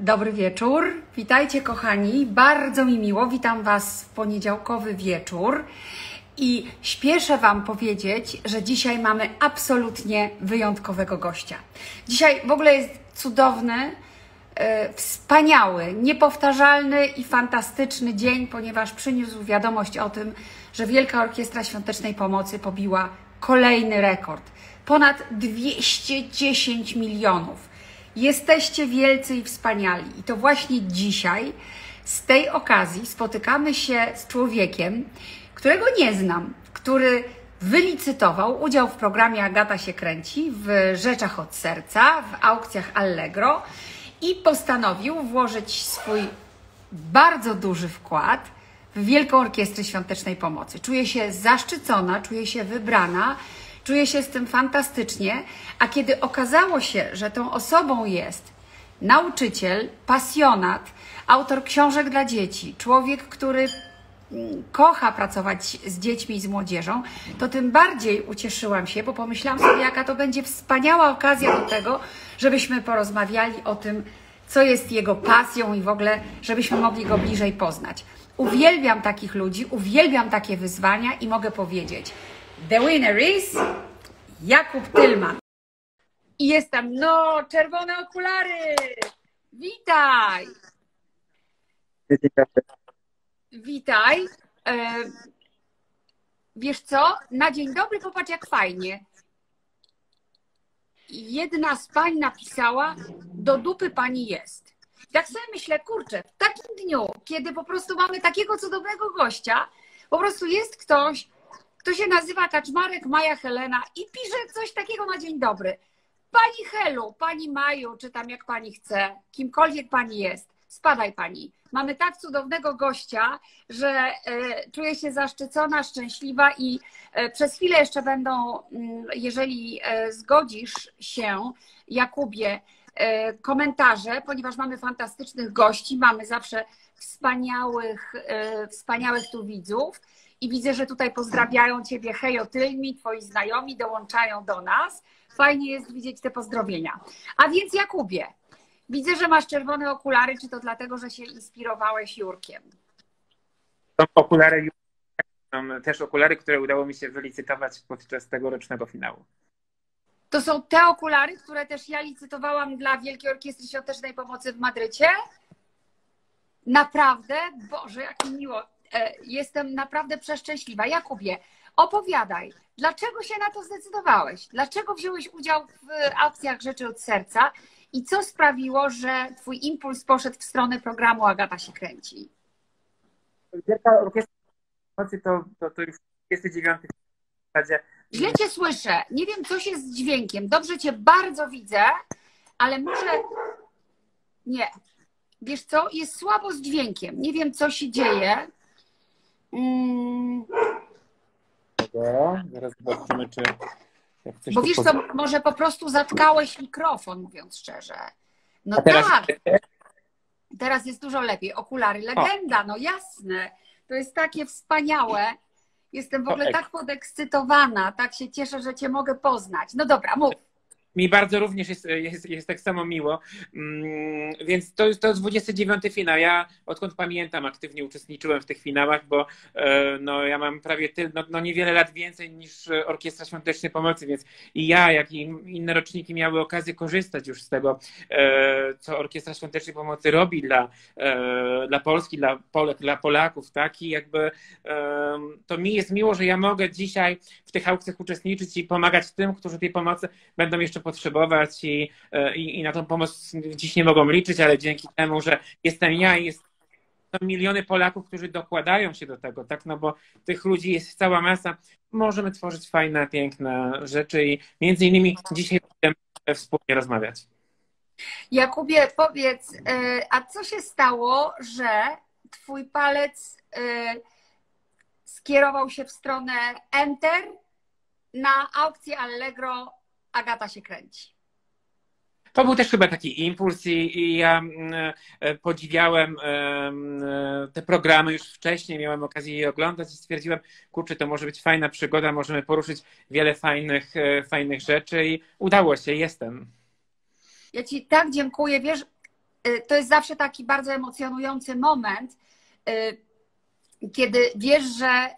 Dobry wieczór. Witajcie kochani. Bardzo mi miło. Witam Was w poniedziałkowy wieczór. I śpieszę Wam powiedzieć, że dzisiaj mamy absolutnie wyjątkowego gościa. Dzisiaj w ogóle jest cudowny, e, wspaniały, niepowtarzalny i fantastyczny dzień, ponieważ przyniósł wiadomość o tym, że Wielka Orkiestra Świątecznej Pomocy pobiła kolejny rekord. Ponad 210 milionów. Jesteście wielcy i wspaniali. I to właśnie dzisiaj, z tej okazji, spotykamy się z człowiekiem, którego nie znam, który wylicytował udział w programie Agata się kręci w Rzeczach od Serca, w aukcjach Allegro i postanowił włożyć swój bardzo duży wkład w Wielką Orkiestrę Świątecznej Pomocy. Czuję się zaszczycona, czuję się wybrana, czuję się z tym fantastycznie, a kiedy okazało się, że tą osobą jest nauczyciel, pasjonat, autor książek dla dzieci, człowiek, który mm, kocha pracować z dziećmi i z młodzieżą, to tym bardziej ucieszyłam się, bo pomyślałam sobie, jaka to będzie wspaniała okazja do tego, żebyśmy porozmawiali o tym, co jest jego pasją i w ogóle, żebyśmy mogli go bliżej poznać. Uwielbiam takich ludzi, uwielbiam takie wyzwania i mogę powiedzieć, the winner is Jakub Tylman. I jestem, no, czerwone okulary! Witaj! Witaj. E, wiesz co? Na dzień dobry popatrz jak fajnie. Jedna z pań napisała, do dupy pani jest. I tak sobie myślę, kurczę, w takim dniu, kiedy po prostu mamy takiego cudownego gościa, po prostu jest ktoś, kto się nazywa Kaczmarek Maja Helena i pisze coś takiego na dzień dobry. Pani Helu, pani Maju, czy tam jak pani chce, kimkolwiek pani jest, spadaj pani. Mamy tak cudownego gościa, że e, czuję się zaszczycona, szczęśliwa i e, przez chwilę jeszcze będą, mm, jeżeli e, zgodzisz się, Jakubie, komentarze, ponieważ mamy fantastycznych gości, mamy zawsze wspaniałych, wspaniałych tu widzów i widzę, że tutaj pozdrawiają Ciebie Hejo Tylmi, Twoi znajomi dołączają do nas. Fajnie jest widzieć te pozdrowienia. A więc Jakubie, widzę, że masz czerwone okulary. Czy to dlatego, że się inspirowałeś Jurkiem? Są okulary, są też okulary, które udało mi się wylicytować podczas tegorocznego finału. To są te okulary, które też ja licytowałam dla Wielkiej Orkiestry Świątecznej Pomocy w Madrycie. Naprawdę, Boże, jak mi miło. E, Jestem naprawdę przeszczęśliwa. Jakubie, opowiadaj, dlaczego się na to zdecydowałeś? Dlaczego wziąłeś udział w akcjach Rzeczy od Serca? I co sprawiło, że Twój impuls poszedł w stronę programu Agata się kręci? Wielka Orkiestra to, to, to już 29 w zasadzie. Źle Cię słyszę. Nie wiem, co się z dźwiękiem. Dobrze Cię bardzo widzę, ale może. Nie. Wiesz co? Jest słabo z dźwiękiem. Nie wiem, co się dzieje. Mm, Dobra, Zaraz zobaczymy, czy bo wiesz co, może po prostu zatkałeś mikrofon, mówiąc szczerze. No A teraz tak, teraz jest dużo lepiej. Okulary, legenda, no jasne. To jest takie wspaniałe. Jestem w ogóle ek- tak podekscytowana, tak się cieszę, że Cię mogę poznać. No dobra, mów. Mi bardzo również jest, jest, jest tak samo miło. Mm, Więc to, to jest 29 finał. Ja odkąd pamiętam aktywnie uczestniczyłem w tych finałach, bo e, no, ja mam prawie ty, no, no niewiele lat więcej niż Orkiestra Świątecznej Pomocy, więc i ja, jak i inne roczniki miały okazję korzystać już z tego, e, co Orkiestra Świątecznej Pomocy robi dla, e, dla Polski, dla Polek, dla Polaków, tak? I jakby to mi jest miło, że ja mogę dzisiaj w tych aukcjach uczestniczyć i pomagać tym, którzy tej pomocy będą jeszcze potrzebować i, e, i, i na tą pomoc dziś nie mogą liczyć, ale dzięki temu, że jestem ja i jest są miliony Polaków, którzy dokładają się do tego, tak? No bo tych ludzi jest cała masa. Możemy tworzyć fajne, piękne rzeczy i między innymi dzisiaj będziemy wspólnie rozmawiać. Jakubie, powiedz, y, a co się stało, że Twój palec y, skierował się w stronę Enter na aukcję Allegro Agata się kręci? To był też chyba taki impuls i, i ja mm, e, podziwiałem em, e, te programy już wcześniej, miałem okazję je oglądać i stwierdziłem, kurczę, to może być fajna przygoda, możemy poruszyć wiele fajnych, e, fajnych rzeczy i udało się, jestem. Ja Ci tak dziękuję. Wiesz, to jest zawsze taki bardzo emocjonujący moment, kiedy wiesz, że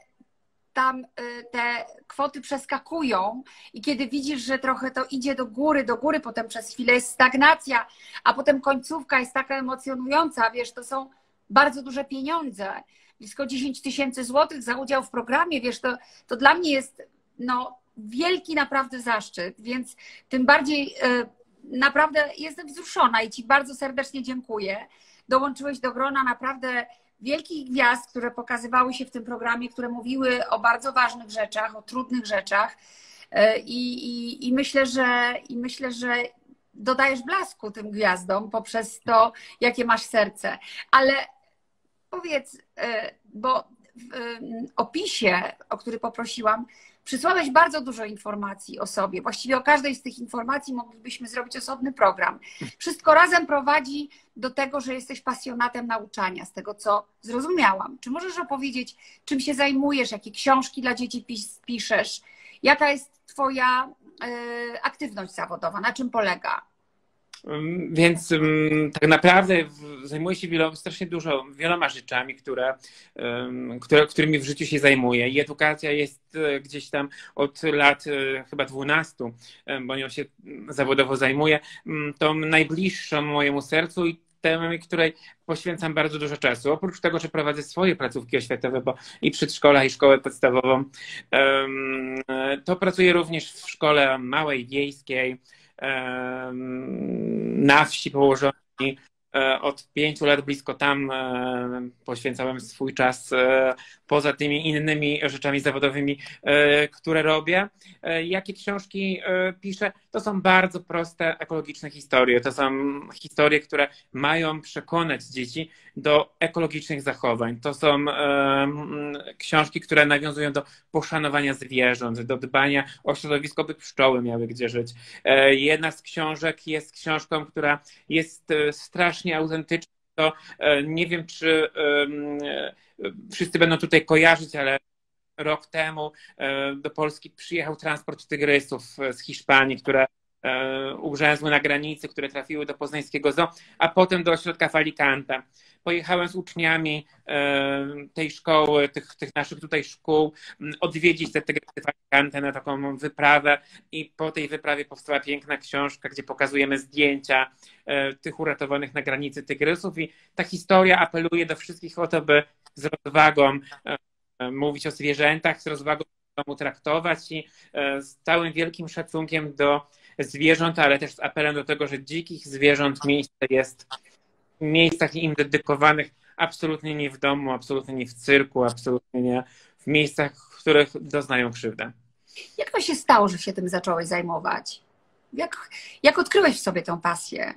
tam y, te kwoty przeskakują i kiedy widzisz, że trochę to idzie do góry, do góry, potem przez chwilę jest stagnacja, a potem końcówka jest taka emocjonująca, wiesz, to są bardzo duże pieniądze, blisko 10 tysięcy złotych za udział w programie, wiesz, to, to dla mnie jest no, wielki naprawdę zaszczyt, więc tym bardziej y, naprawdę jestem wzruszona i Ci bardzo serdecznie dziękuję. Dołączyłeś do grona naprawdę wielkich gwiazd, które pokazywały się w tym programie, które mówiły o bardzo ważnych rzeczach, o trudnych rzeczach. E, I, i, i myślę, że i myślę, że dodajesz blasku tym gwiazdom poprzez to, jakie masz serce. Ale powiedz, e, bo w opisie, o który poprosiłam, Przysłałeś bardzo dużo informacji o sobie. Właściwie o każdej z tych informacji moglibyśmy zrobić osobny program. Wszystko razem prowadzi do tego, że jesteś pasjonatem nauczania, z tego co zrozumiałam. Czy możesz opowiedzieć, czym się zajmujesz, jakie książki dla dzieci piszesz, jaka jest Twoja y, aktywność zawodowa, na czym polega? Więc tak naprawdę zajmuję się wielo, strasznie dużo, wieloma rzeczami, które, które, którymi w życiu się zajmuję. I edukacja jest e, gdzieś tam od lat e, chyba 12, bo nią się zawodowo zajmuję, tą najbliższą mojemu sercu i temą, której poświęcam bardzo dużo czasu. Oprócz tego, że prowadzę swoje placówki oświatowe, bo i przedszkola, i szkołę podstawową, to pracuję również w szkole małej, wiejskiej, na wsi położonej od pięciu lat blisko tam e, poświęcałem swój czas e, poza tymi innymi rzeczami zawodowymi, które robię. Jakie książki piszę? To są bardzo proste ekologiczne historie. To są historie, które mają przekonać dzieci do ekologicznych zachowań. To są książki, które nawiązują do poszanowania zwierząt, do dbania o środowisko, by pszczoły miały gdzie żyć. Jedna z książek jest książką, która jest strasznie strasznie autentyczne, to e, nie wiem, czy e, wszyscy będą tutaj kojarzyć, ale rok temu e, do Polski przyjechał transport tygrysów z Hiszpanii, które ugrzęzły na granicy, które trafiły do poznańskiego zoo, a potem do ośrodka w Alicante. Pojechałem z uczniami e, tej szkoły, tych, tych naszych tutaj szkół, odwiedzić te tygrysy na taką wyprawę i po tej wyprawie powstała piękna książka, gdzie pokazujemy zdjęcia e, tych uratowanych na granicy tygrysów i ta historia apeluje do wszystkich o to, by z rozwagą e, mówić o zwierzętach, z rozwagą traktować i z całym wielkim szacunkiem do zwierząt, ale też z apelem do tego, że dzikich zwierząt miejsce jest miejscach im dedykowanych, absolutnie nie w domu, absolutnie nie w cyrku, absolutnie nie w miejscach, w których doznają krzywdę. Jak to się stało, że się tym zacząłeś zajmować? Jak, jak odkryłeś w sobie tę pasję?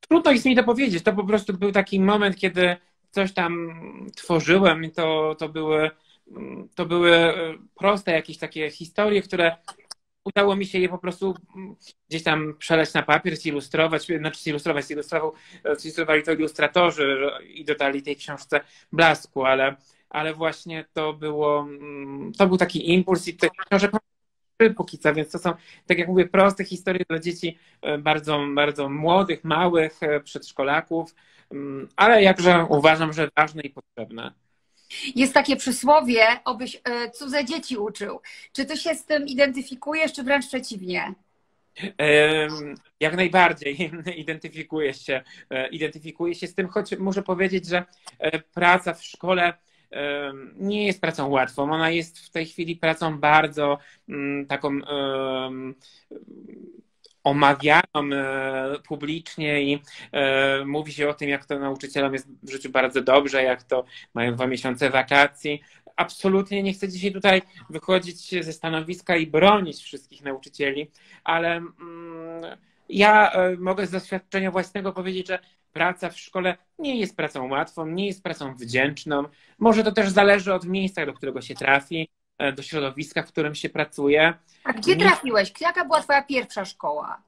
Trudno jest mi to powiedzieć. To po prostu był taki moment, kiedy coś tam tworzyłem i to, to były to były proste jakieś takie historie, które udało mi się je po prostu mm, gdzieś tam przeleć na papier, zilustrować, znaczy zilustrować, zilustrował, zilustrowali to ilustratorzy i dodali tej książce blasku, ale, ale właśnie to było, mm, to był taki impuls i te książek póki co, więc to są, tak jak mówię, proste historie dla dzieci e, bardzo, bardzo młodych, małych, e, przedszkolaków, mm, ale jakże uważam, że ważne i potrzebne. Jest takie przysłowie, obyś e, cudze dzieci uczył. Czy ty się z tym identyfikujesz, czy wręcz przeciwnie? Jak najbardziej identyfikuję się, e, identyfikuję się z tym, choć muszę powiedzieć, że e, praca w szkole nie jest pracą łatwą. Ona jest w tej chwili pracą bardzo mm, taką omawianą e, publicznie i e, mówi się o tym, jak to nauczycielom jest w życiu bardzo dobrze, jak to mają dwa miesiące wakacji. Absolutnie nie chcę dzisiaj tutaj wychodzić ze stanowiska i bronić wszystkich nauczycieli, ale mm, ja e, mogę z doświadczenia własnego powiedzieć, że praca w szkole nie jest pracą łatwą, nie jest pracą wdzięczną. Może to też zależy od miejsca, do którego się trafi, do środowiska, w którym się pracuje. A gdzie trafiłeś? Jaka była twoja pierwsza szkoła?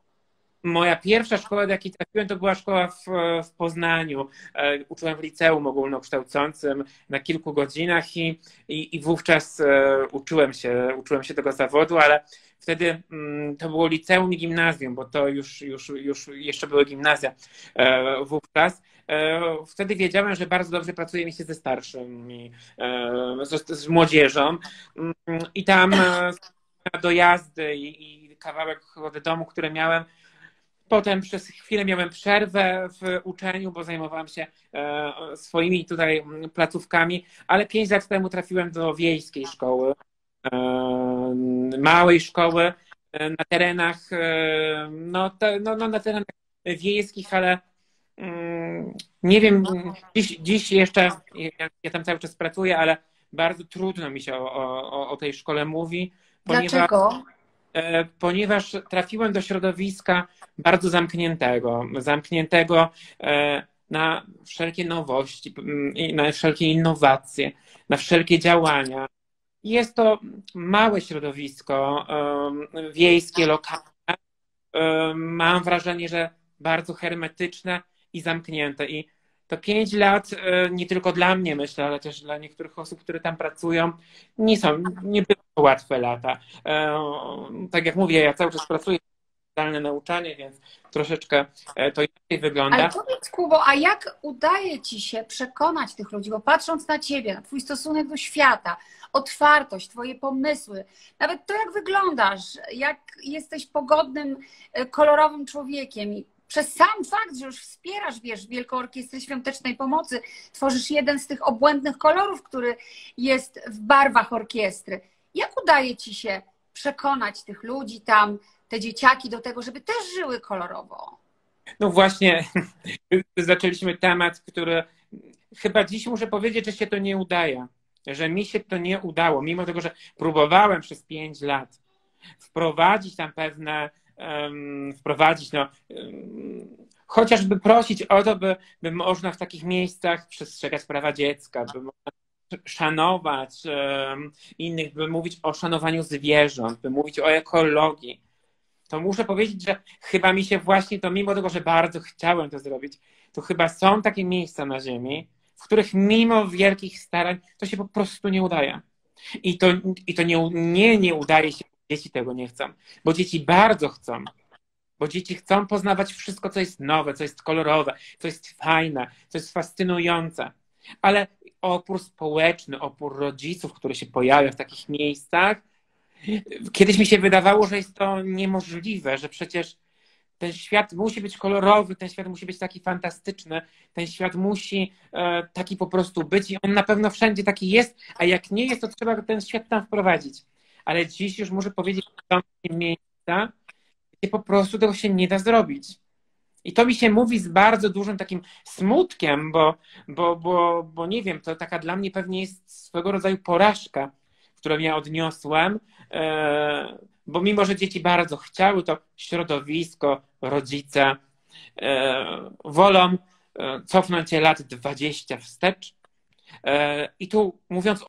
Moja pierwsza szkoła, do jakiej trafiłem, to była szkoła w, w Poznaniu. E, uczyłem w liceum ogólnokształcącym na kilku godzinach i, i, i wówczas e, uczyłem się, uczyłem się tego zawodu, ale wtedy mm, to było liceum i gimnazjum, bo to już, już, już jeszcze były gimnazja wówczas. Wtedy wiedziałem, że bardzo dobrze pracuje mi się ze starszymi, z, z młodzieżą. Mm, i tam dojazdy i, i kawałek do domu, które miałem, Potem przez chwilę miałem przerwę w uczeniu, bo zajmowałem się e, swoimi tutaj placówkami, ale pięć lat temu trafiłem do wiejskiej szkoły, e, małej szkoły e, na terenach, no, no, no na terenach wiejskich, ale nie wiem, dziś, dziś jeszcze, ja tam cały czas pracuję, ale bardzo trudno mi się o, o, o tej szkole mówi. Ponieważ, Dlaczego? E, ponieważ trafiłem do środowiska bardzo zamkniętego, zamkniętego e, na wszelkie nowości, na wszelkie innowacje, na wszelkie działania. Jest to małe środowisko wiejskie, lokalne. Mam wrażenie, że bardzo hermetyczne i zamknięte. I to pięć lat e, nie tylko dla mnie, myślę, ale też dla niektórych osób, które tam pracują, nie są, nie były łatwe lata. E, tak jak mówię, ja cały czas pracuję zdalne nauczanie, więc troszeczkę e, to inaczej wygląda. Ale powiedz Kubo, a jak udaje Ci się przekonać tych ludzi, bo patrząc na Ciebie, na Twój stosunek do świata, otwartość, Twoje pomysły, nawet to jak wyglądasz, jak jesteś pogodnym, kolorowym człowiekiem przez sam fakt, że już wspierasz, wiesz, Wielką Orkiestrę Świątecznej Pomocy, tworzysz jeden z tych obłędnych kolorów, który jest w barwach orkiestry. Jak udaje ci się przekonać tych ludzi tam, te dzieciaki do tego, żeby też żyły kolorowo? No właśnie, zaczęliśmy temat, który chyba dziś muszę powiedzieć, że się to nie udaje. Że mi się to nie udało, mimo tego, że próbowałem przez pięć lat wprowadzić tam pewne wprowadzić, no, chociażby prosić o to, by, by można w takich miejscach przestrzegać prawa dziecka, by można szanować innych, by mówić o szanowaniu zwierząt, by mówić o ekologii. To muszę powiedzieć, że chyba mi się właśnie to, mimo tego, że bardzo chciałem to zrobić, to chyba są takie miejsca na Ziemi, w których mimo wielkich starań to się po prostu nie udaje. I to, i to nie, nie, nie udaje się Dzieci tego nie chcą, bo dzieci bardzo chcą, bo dzieci chcą poznawać wszystko, co jest nowe, co jest kolorowe, co jest fajne, co jest fascynujące. Ale opór społeczny, opór rodziców, który się pojawia w takich miejscach, kiedyś mi się wydawało, że jest to niemożliwe, że przecież ten świat musi być kolorowy, ten świat musi być taki fantastyczny, ten świat musi e, taki po prostu być i on na pewno wszędzie taki jest, a jak nie jest, to trzeba ten świat tam wprowadzić ale dziś już muszę powiedzieć, że są takie miejsca, gdzie po prostu tego się nie da zrobić. I to mi się mówi z bardzo dużym takim smutkiem, bo, bo, bo, bo nie wiem, to taka dla mnie pewnie jest swego rodzaju porażka, którą ja odniosłem, e, bo mimo, że dzieci bardzo chciały, to środowisko, rodzice e, wolą e, cofnąć się lat 20 wstecz. I tu mówiąc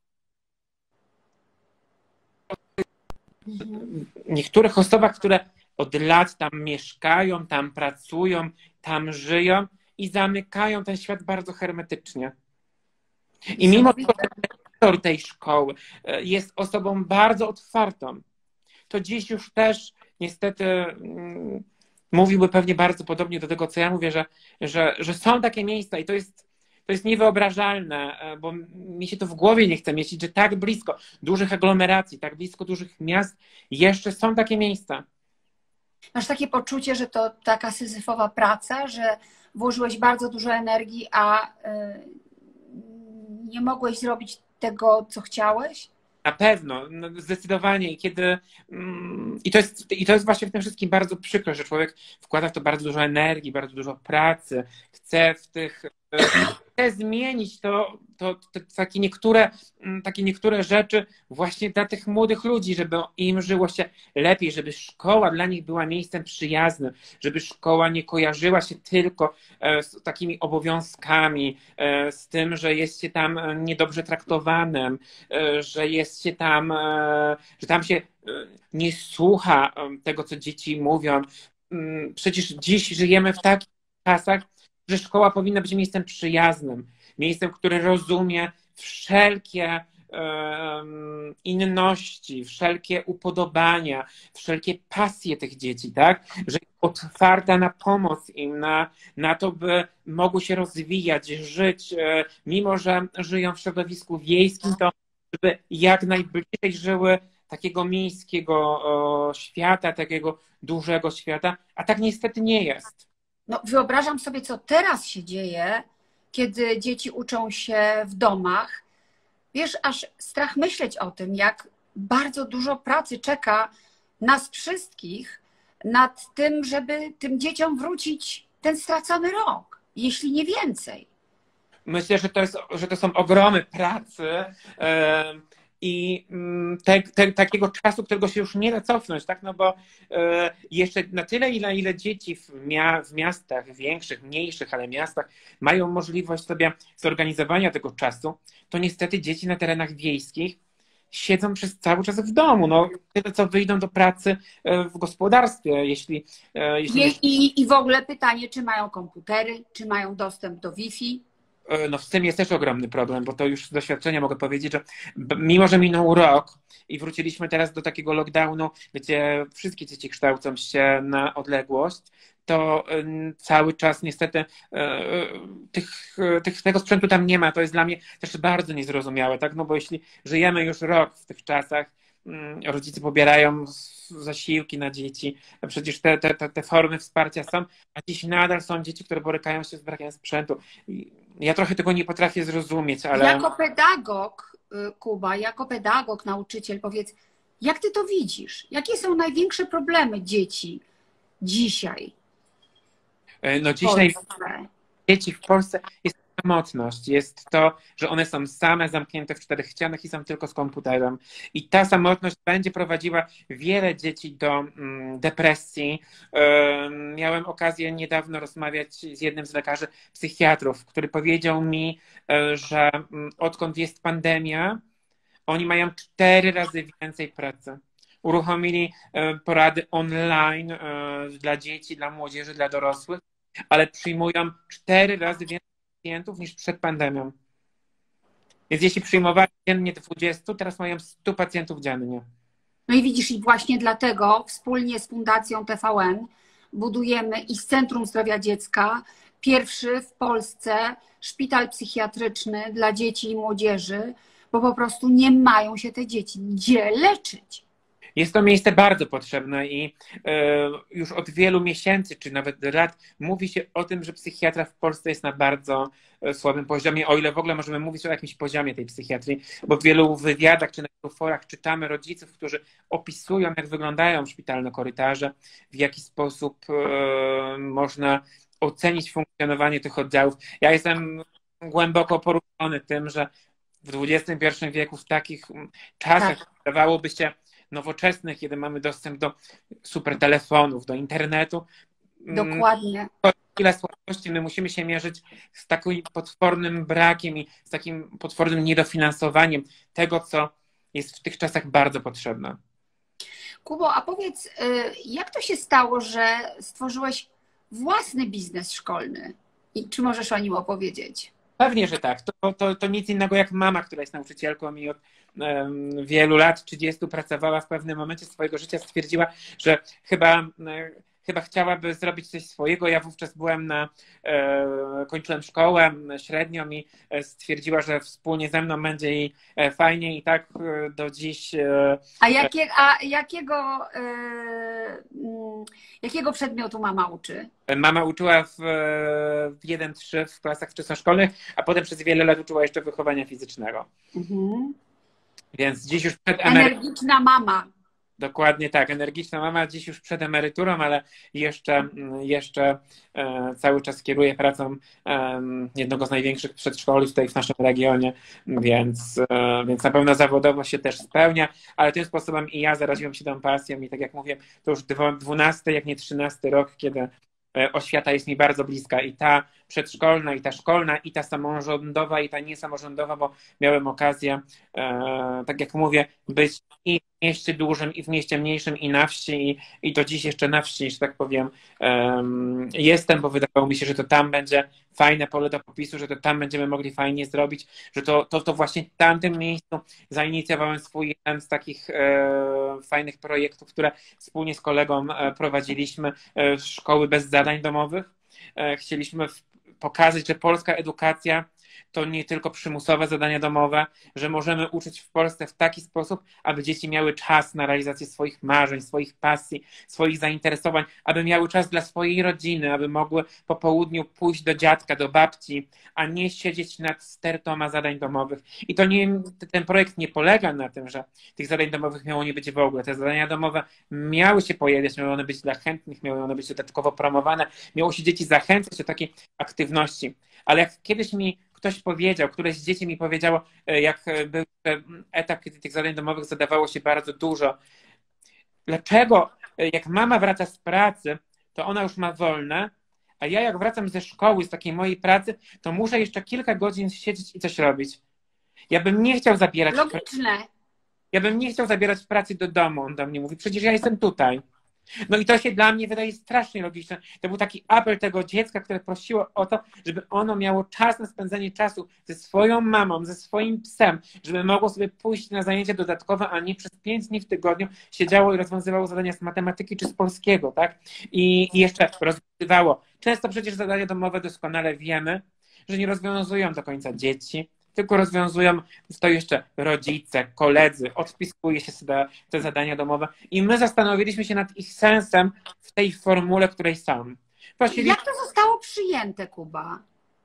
niektórych osobach, które od lat tam mieszkają, tam pracują, tam żyją i zamykają ten świat bardzo hermetycznie. I mimo to, że dyrektor tej szkoły e, jest osobą bardzo otwartą, to dziś już też niestety mm, mówiłby pewnie bardzo podobnie do tego, co ja mówię, że, że, że są takie miejsca i to jest to jest niewyobrażalne, e, bo mi się to w głowie nie chce mieścić, że tak blisko dużych aglomeracji, tak blisko dużych miast jeszcze są takie miejsca. Masz takie poczucie, że to taka syzyfowa praca, że włożyłeś bardzo dużo energii, a y, nie mogłeś zrobić tego, co chciałeś? Na pewno, no, zdecydowanie. I kiedy. Mm, I to, jest, I to jest właśnie w tym wszystkim bardzo przykre, że człowiek wkłada w to bardzo dużo energii, bardzo dużo pracy, chce w tych chce zmienić to, to, to, takie, niektóre, mm, takie niektóre rzeczy właśnie dla tych młodych ludzi, żeby im żyło się lepiej, żeby szkoła dla nich była miejscem przyjaznym, żeby szkoła nie kojarzyła się tylko e, z takimi obowiązkami, e, z tym, że jest się tam e, niedobrze traktowanym, że jest się tam, że tam się nie słucha tego, co dzieci mówią. Mm, przecież dziś żyjemy w takich czasach, że szkoła powinna być miejscem przyjaznym, miejscem, które rozumie wszelkie inności, wszelkie upodobania, wszelkie pasje tych dzieci, tak? Że otwarta na pomoc im, na, na to, by mogły się rozwijać, żyć, e, mimo że żyją w środowisku wiejskim, to żeby jak najbliżej żyły takiego miejskiego świata, takiego dużego świata, a tak niestety nie jest. No, wyobrażam sobie, co teraz się dzieje, kiedy dzieci uczą się w domach. Wiesz, aż strach myśleć o tym, jak bardzo dużo pracy czeka nas wszystkich nad tym, żeby tym dzieciom wrócić ten stracony rok, jeśli nie więcej. Myślę, że to, jest, że to są ogromy pracy. Yy i mm, te, te, takiego czasu, którego się już nie da cofnąć, tak? No bo e, jeszcze na tyle, ile, ile dzieci w, mia w miastach większych, mniejszych, ale miastach mają możliwość sobie zorganizowania tego czasu, to niestety dzieci na terenach wiejskich siedzą przez cały czas w domu. No, tyle, co wyjdą do pracy e, w gospodarstwie, jeśli... E, jeśli... I, I w ogóle pytanie, czy mają komputery, czy mają dostęp do Wi-Fi, no z tym jest też ogromny problem, bo to już z doświadczenia mogę powiedzieć, że mimo, że minął rok i wróciliśmy teraz do takiego lockdownu, gdzie wszystkie dzieci kształcą się na odległość, to cały czas niestety e, e, tych, tych, tego sprzętu tam nie ma. To jest dla mnie też bardzo niezrozumiałe, tak? No bo jeśli żyjemy już rok w tych czasach, mm, rodzice pobierają zasiłki na dzieci, przecież te, te, te, formy wsparcia są, a dziś nadal są dzieci, które borykają się z brakiem sprzętu. Ja trochę tego nie potrafię zrozumieć, ale. Jako pedagog, y, Kuba, jako pedagog, nauczyciel, powiedz, jak ty to widzisz? Jakie są największe problemy dzieci dzisiaj? E, no dzisiaj dzieci w Polsce jest samotność, jest to, że one są same, zamknięte w czterech ścianach i są tylko z komputerem. I ta samotność będzie prowadziła wiele dzieci do mm, depresji. Miałem okazję niedawno rozmawiać z jednym z lekarzy psychiatrów, który powiedział mi, e, że mm, odkąd jest pandemia, oni mają cztery razy więcej pracy uruchomili e, porady online e, dla dzieci, dla młodzieży, dla dorosłych, ale przyjmują cztery razy więcej pacjentów niż przed pandemią. Więc jeśli przyjmowali dziennie 20, teraz mają 100 pacjentów dziennie. No i widzisz, i właśnie dlatego wspólnie z Fundacją TVN budujemy i z Centrum Zdrowia Dziecka pierwszy w Polsce szpital psychiatryczny dla dzieci i młodzieży, bo po prostu nie mają się te dzieci gdzie leczyć. Jest to miejsce bardzo potrzebne i e, już od wielu miesięcy, czy nawet lat mówi się o tym, że psychiatra w Polsce jest na bardzo e, słabym poziomie, o ile w ogóle możemy mówić o jakimś poziomie tej psychiatrii, bo w wielu wywiadach czy na wielu forach czytamy rodziców, którzy opisują, jak wyglądają szpitalne korytarze, w jaki sposób e, można ocenić funkcjonowanie tych oddziałów. Ja jestem głęboko poruszony tym, że w XXI wieku, w takich czasach, tak. wydawałoby się, nowoczesnych, kiedy mamy dostęp do super telefonów, do internetu. Mm, Dokładnie. Ile słabości my musimy się mierzyć z takim potwornym brakiem i z takim potwornym niedofinansowaniem tego, co jest w tych czasach bardzo potrzebne. Kubo, a powiedz, y, jak to się stało, że stworzyłeś własny biznes szkolny? I czy możesz o nim opowiedzieć? Pewnie, że tak. To, to, to nic innego jak mama, która jest nauczycielką i od wielu lat, 30 pracowała w pewnym momencie swojego życia, stwierdziła, że chyba chyba chciałaby zrobić coś swojego. Ja wówczas byłem na, e, kończyłem szkołę średnią i e, stwierdziła, że wspólnie ze mną będzie jej fajnie i tak e, do dziś. A, jakie, a jakiego, mm, jakiego przedmiotu mama uczy? Mama uczyła w, w 1-3 w klasach wczesnoszkolnych, a potem przez wiele lat uczyła jeszcze wychowania fizycznego. Mhm. Więc dziś już przed Energiczna mama. Dokładnie tak, energiczna mama dziś już przed emeryturą, ale jeszcze, jeszcze e, cały czas kieruje pracą jednego z największych przedszkoli tutaj w naszym regionie, więc, e, więc na pewno zawodowo się też spełnia, ale tym sposobem i ja zaraziłem się tą pasją i tak jak mówię, to już dwunasty, jak nie trzynasty rok, kiedy e, oświata jest mi bardzo bliska i ta przedszkolna, i ta szkolna, i ta samorządowa, i ta niesamorządowa, bo miałem okazję, tak jak mówię, być i mieście dużym, i w mieście mniejszym, i na wsi, i, i do dziś jeszcze na wsi, że tak powiem, um, jestem, bo wydawało mi się, że to tam będzie fajne pole do popisu, że to tam będziemy mogli fajnie zrobić, że to, to, to właśnie w tamtym miejscu zainicjowałem swój jeden z takich e, fajnych projektów, które wspólnie z kolegą e, prowadziliśmy, e, szkoły bez zadań domowych. E, chcieliśmy pokazać, że polska edukacja to nie tylko przymusowe zadania domowe, że możemy uczyć w Polsce w taki sposób, aby dzieci miały czas na realizację swoich marzeń, swoich pasji, swoich zainteresowań, aby miały czas dla swojej rodziny, aby mogły po południu pójść do dziadka, do babci, a nie siedzieć nad stertoma zadań domowych. I to nie, ten projekt nie polega na tym, że tych zadań domowych miało nie być w ogóle. Te zadania domowe miały się pojawiać, miały one być dla chętnych, miały one być dodatkowo promowane, miało się dzieci zachęcać do takiej aktywności. Ale jak kiedyś mi ktoś powiedział, któreś z dzieci mi powiedziało, e, jak był etap, kiedy tych zadań domowych zadawało się bardzo dużo. Dlaczego, e, jak mama wraca z pracy, to ona już ma wolne, a ja jak wracam ze szkoły, z takiej mojej pracy, to muszę jeszcze kilka godzin siedzieć i coś robić. Ja bym nie chciał zabierać. Logiczne. Ja bym nie chciał zabierać pracy do domu, on do mnie mówi. Przecież ja jestem tutaj. No i to się dla mnie wydaje strasznie logiczne. To był taki apel tego dziecka, które prosiło o to, żeby ono miało czas na spędzenie czasu ze swoją mamą, ze swoim psem, żeby mogło sobie pójść na zajęcia dodatkowe, a nie przez pięć dni w tygodniu siedziało i rozwiązywało zadania z matematyki czy z polskiego, tak? I, i jeszcze rozwiązywało. Często przecież zadania domowe doskonale wiemy, że nie rozwiązują do końca dzieci, tylko rozwiązują to jeszcze rodzice, koledzy, odpisuje się sobie te zadania domowe i my zastanowiliśmy się nad ich sensem w tej formule, której są. Prosili... Jak to zostało przyjęte, Kuba?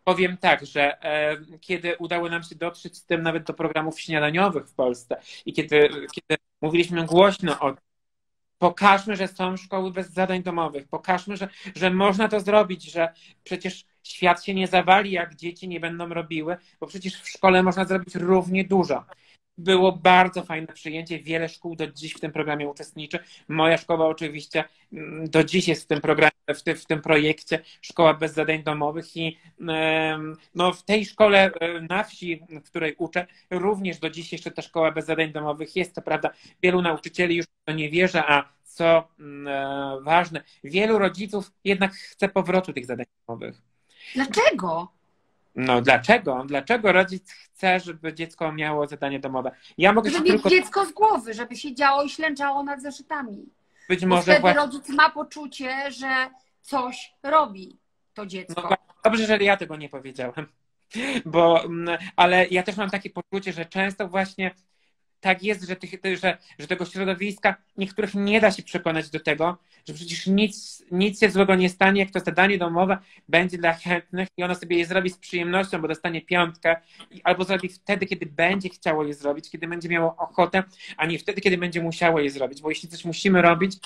Powiem tak, że e, kiedy udało nam się dotrzeć z tym nawet do programów śniadaniowych w Polsce i kiedy, kiedy mówiliśmy głośno o pokażmy, że są szkoły bez zadań domowych, pokażmy, że, że można to zrobić, że przecież świat się nie zawali, jak dzieci nie będą robiły, bo przecież w szkole można zrobić równie dużo. Było bardzo fajne przyjęcie, wiele szkół do dziś w tym programie uczestniczy. Moja szkoła oczywiście mm, do dziś jest w tym programie, w, ty, w tym projekcie Szkoła bez zadań domowych i no, w tej szkole e, na wsi, w której uczę, również do dziś jeszcze ta szkoła bez zadań domowych jest. To prawda, wielu nauczycieli już to nie wierzy, a co mm, e, ważne, wielu rodziców jednak chce powrotu tych zadań domowych. Dlaczego? No dlaczego? Dlaczego rodzic chce, żeby dziecko miało zadanie domowe? Ja mogę żeby tylko... dziecko z głowy, żeby siedziało i ślęczało nad zeszytami. Być Bo może wtedy właśnie... rodzic ma poczucie, że coś robi to dziecko. No, dobrze, że ja tego nie powiedziałem. Bo, mm, ale ja też mam takie poczucie, że często właśnie tak jest, że, tych, że, że tego środowiska niektórych nie da się przekonać do tego, że przecież nic, nic się złego nie stanie, jak to zadanie domowe będzie dla chętnych i ono sobie je zrobi z przyjemnością, bo dostanie piątkę, albo zrobi wtedy, kiedy będzie chciało je zrobić, kiedy będzie miało ochotę, a nie wtedy, kiedy będzie musiało je zrobić, bo jeśli coś musimy robić,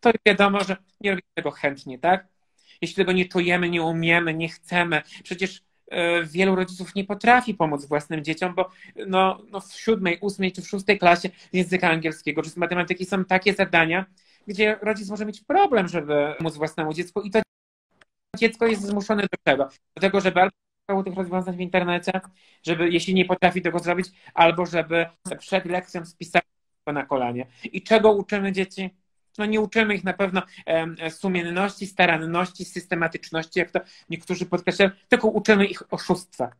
to wiadomo, że nie robimy tego chętnie, tak? Jeśli tego nie czujemy, nie umiemy, nie chcemy, przecież wielu rodziców nie potrafi pomóc własnym dzieciom, bo no, no w siódmej, ósmej czy w szóstej klasie języka angielskiego czy z matematyki są takie zadania, gdzie rodzic może mieć problem, żeby pomóc własnemu dziecku i to dziecko jest zmuszone do czego? Do tego, żeby albo szukał tych rozwiązań w internecie, żeby jeśli nie potrafi tego zrobić, albo żeby przed lekcją spisać na kolanie. I czego uczymy dzieci? No nie uczymy ich na pewno sumienności, staranności, systematyczności, jak to niektórzy podkreślają, tylko uczymy ich oszustwa.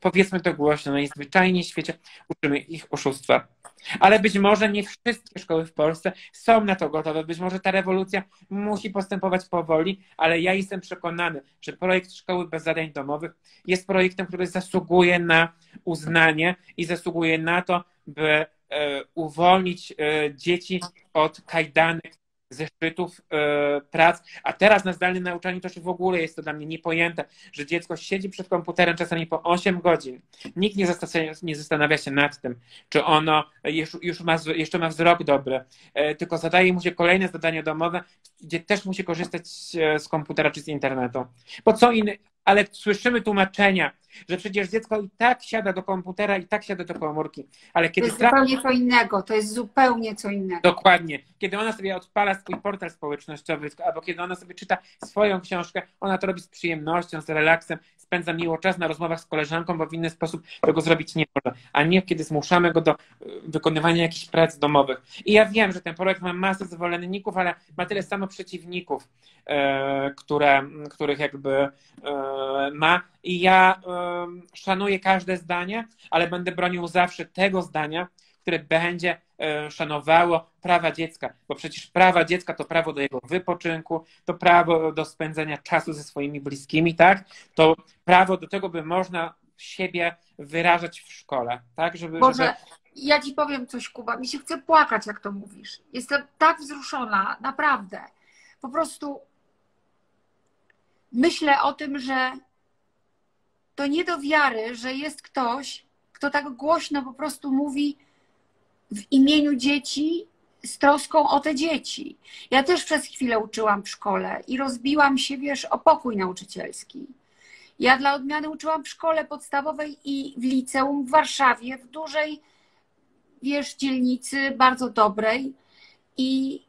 Powiedzmy to głośno, najzwyczajniej w świecie uczymy ich oszustwa. Ale być może nie wszystkie szkoły w Polsce są na to gotowe. Być może ta rewolucja musi postępować powoli, ale ja jestem przekonany, że projekt Szkoły bez zadań domowych jest projektem, który zasługuje na uznanie i zasługuje na to, by e, uwolnić e, dzieci od kajdanek zeszytów e, prac, a teraz na zdalnym nauczaniu to już w ogóle jest to dla mnie niepojęte, że dziecko siedzi przed komputerem czasami po 8 godzin. Nikt nie, nie zastanawia się nad tym, czy ono już, już ma, jeszcze ma wzrok dobry, e, tylko zadaje mu się kolejne zadania domowe, gdzie też musi korzystać e, z komputera czy z internetu. Po co inny, ale słyszymy tłumaczenia, że przecież dziecko i tak siada do komputera, i tak siada do komórki. Ale kiedy to jest zupełnie co innego, to jest zupełnie co innego. Dokładnie. Kiedy ona sobie odpala swój portal społecznościowy, albo kiedy ona sobie czyta swoją książkę, ona to robi z przyjemnością, z relaksem, spędza miło czas na rozmowach z koleżanką, bo w inny sposób tego zrobić nie może, a nie kiedy zmuszamy go do e, wykonywania jakichś prac domowych. I ja wiem, że ten projekt ma masę zwolenników, ale ma tyle samo przeciwników, e, które, których jakby e, ma. I ja szanuję każde zdanie, ale będę bronił zawsze tego zdania, które będzie e, szanowało prawa dziecka, bo przecież prawa dziecka to prawo do jego wypoczynku, to prawo do spędzania czasu ze swoimi bliskimi, tak? To prawo do tego, by można siebie wyrażać w szkole, tak? Żeby, Boże, żeby... ja ci powiem coś, Kuba, mi się chce płakać, jak to mówisz. Jestem tak wzruszona, naprawdę. Po prostu myślę o tym, że to nie do wiary, że jest ktoś, kto tak głośno po prostu mówi w imieniu dzieci, z troską o te dzieci. Ja też przez chwilę uczyłam w szkole i rozbiłam się, wiesz, o pokój nauczycielski. Ja dla odmiany uczyłam w szkole podstawowej i w liceum w Warszawie, w dużej, wiesz, dzielnicy, bardzo dobrej i,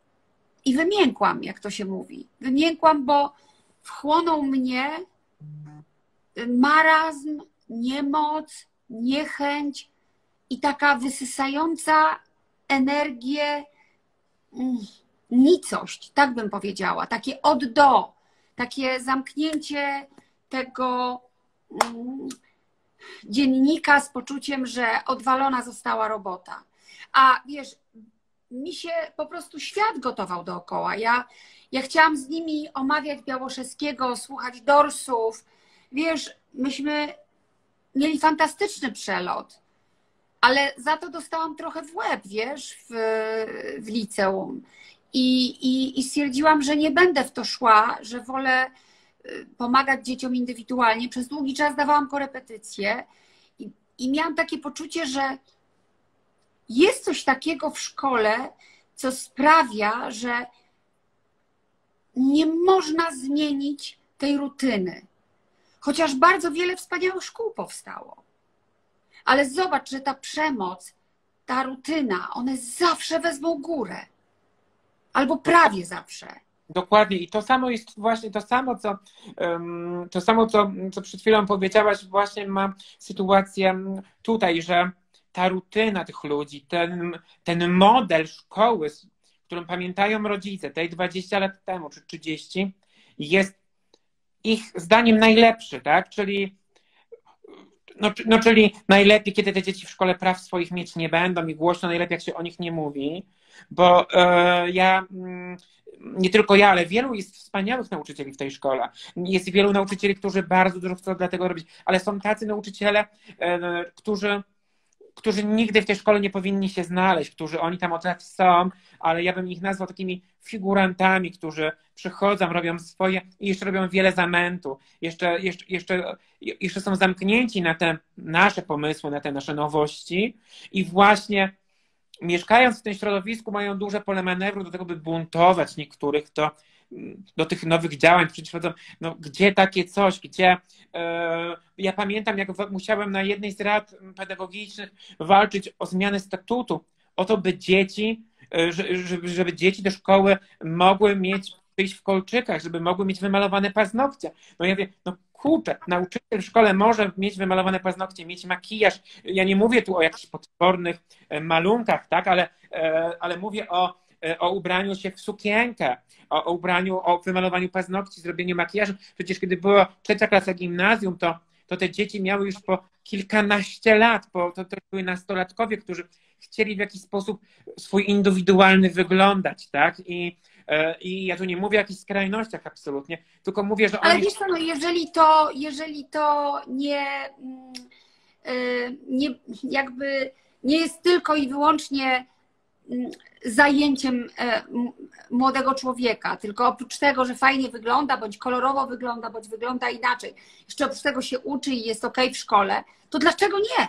i wymiękłam, jak to się mówi. Wymiękłam, bo wchłonął mnie marazm, niemoc, niechęć, i taka wysysająca energię, mm, nicość, tak bym powiedziała, takie od do, takie zamknięcie tego mm, dziennika z poczuciem, że odwalona została robota. A wiesz, mi się po prostu świat gotował dookoła. Ja, ja chciałam z nimi omawiać Białoszewskiego, słuchać dorsów. Wiesz, myśmy mieli fantastyczny przelot ale za to dostałam trochę w łeb, wiesz, w, w liceum. I, i, I stwierdziłam, że nie będę w to szła, że wolę y, pomagać dzieciom indywidualnie. Przez długi czas dawałam korepetycje i, i miałam takie poczucie, że jest coś takiego w szkole, co sprawia, że nie można zmienić tej rutyny. Chociaż bardzo wiele wspaniałych szkół powstało. Ale zobacz, że ta przemoc, ta rutyna, one zawsze wezmą górę. Albo prawie zawsze. Dokładnie. I to samo jest właśnie to samo, co, to samo, co, co przed chwilą powiedziałaś, właśnie ma sytuację tutaj, że ta rutyna tych ludzi, ten, ten model szkoły, którą pamiętają rodzice, tej 20 lat temu czy 30, jest ich zdaniem najlepszy, tak? Czyli no, no, czyli najlepiej, kiedy te dzieci w szkole praw swoich mieć nie będą i głośno najlepiej, jak się o nich nie mówi, bo e, ja, mm, nie tylko ja, ale wielu jest wspaniałych nauczycieli w tej szkole. Jest wielu nauczycieli, którzy bardzo dużo chcą dla tego robić, ale są tacy nauczyciele, e, którzy którzy nigdy w tej szkole nie powinni się znaleźć, którzy oni tam od lat są, ale ja bym ich nazwał takimi figurantami, którzy przychodzą, robią swoje i jeszcze robią wiele zamętu, jeszcze, jeszcze, jeszcze, jeszcze są zamknięci na te nasze pomysły, na te nasze nowości i właśnie mieszkając w tym środowisku mają duże pole manewru do tego, by buntować niektórych, to do tych nowych działań przychodzą, no gdzie takie coś, gdzie e, ja pamiętam, jak musiałem na jednej z rad pedagogicznych walczyć o zmianę statutu, o to, by dzieci, e, żeby, żeby dzieci do szkoły mogły mieć przyjść w kolczykach, żeby mogły mieć wymalowane paznokcie. No ja wiem, no kurczę, nauczyciel w szkole może mieć wymalowane paznokcie, mieć makijaż. Ja nie mówię tu o jakichś potwornych e, malunkach, tak, ale, ale mówię o o ubraniu się w sukienkę, o, o ubraniu, o wymalowaniu paznokci, zrobieniu makijażu. Przecież kiedy była trzecia klasa gimnazjum, to, to te dzieci miały już po kilkanaście lat, bo to, to były nastolatkowie, którzy chcieli w jakiś sposób swój indywidualny wyglądać, tak? I, e, i ja tu nie mówię o jakichś skrajnościach absolutnie, tylko mówię, że Ale oni... wiesz co, no jeżeli to, jeżeli to nie, mm, e, nie jakby nie jest tylko i wyłącznie zajęciem e, młodego człowieka, tylko oprócz tego, że fajnie wygląda, bądź kolorowo wygląda, bądź wygląda inaczej, jeszcze oprócz tego się uczy i jest ok w szkole, to dlaczego nie?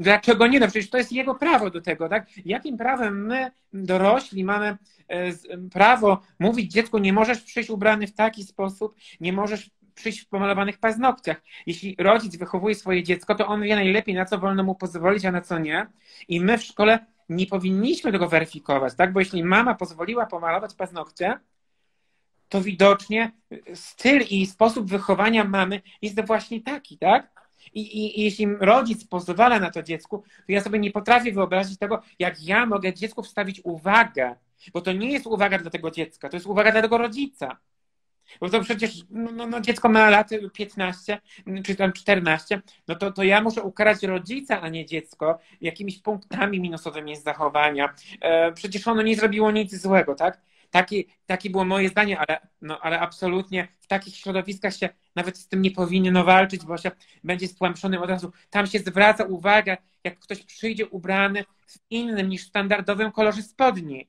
Dlaczego nie? No przecież to jest jego prawo do tego, tak? Jakim prawem my, dorośli, mamy e, prawo mówić dziecku, nie możesz przyjść ubrany w taki sposób, nie możesz przyjść w pomalowanych paznokciach. Jeśli rodzic wychowuje swoje dziecko, to on wie najlepiej, na co wolno mu pozwolić, a na co nie. I my w szkole nie powinniśmy tego weryfikować, tak? Bo jeśli mama pozwoliła pomalować paznokcie, to widocznie styl i sposób wychowania mamy jest właśnie taki, tak? I, i, I, jeśli rodzic pozwala na to dziecku, to ja sobie nie potrafię wyobrazić tego, jak ja mogę dziecku wstawić uwagę, bo to nie jest uwaga dla tego dziecka, to jest uwaga dla tego rodzica. Bo to przecież no, no, no dziecko ma lat 15 czy tam 14, no to, to ja muszę ukarać rodzica, a nie dziecko jakimiś punktami minusowymi z zachowania. E, przecież ono nie zrobiło nic złego, tak? Takie, takie było moje zdanie, ale, no, ale absolutnie w takich środowiskach się nawet z tym nie powinno walczyć, bo się będzie stłamszony od razu. Tam się zwraca uwagę, jak ktoś przyjdzie ubrany w innym niż standardowym kolorze spodni.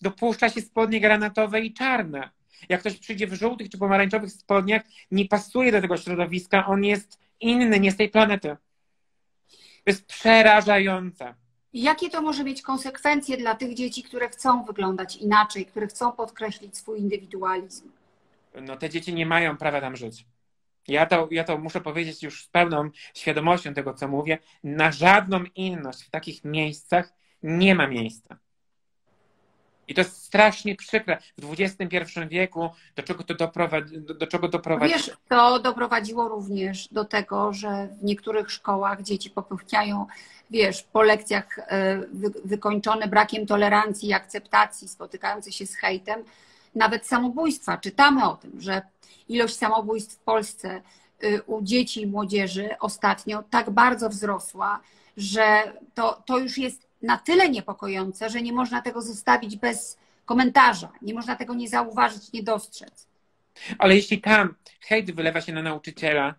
Dopuszcza się spodnie granatowe i czarne. Jak ktoś przyjdzie w żółtych czy pomarańczowych spodniach, nie pasuje do tego środowiska, on jest inny, nie z tej planety. To jest przerażające. Jakie to może mieć konsekwencje dla tych dzieci, które chcą wyglądać inaczej, które chcą podkreślić swój indywidualizm? No te dzieci nie mają prawa tam żyć. Ja to, ja to muszę powiedzieć już z pełną świadomością tego, co mówię. Na żadną inność w takich miejscach nie ma miejsca. I to jest strasznie przykre. W XXI wieku do czego to doprowadzi, do, do czego doprowadzi? Wiesz, to doprowadziło również do tego, że w niektórych szkołach dzieci popełniają, wiesz, po lekcjach e, wykończone brakiem tolerancji i akceptacji, spotykające się z hejtem, nawet samobójstwa. Czytamy o tym, że ilość samobójstw w Polsce y, u dzieci i młodzieży ostatnio tak bardzo wzrosła, że to, to już jest na tyle niepokojące, że nie można tego zostawić bez komentarza, nie można tego nie zauważyć, nie dostrzec. Ale jeśli tam hejt wylewa się na nauczyciela,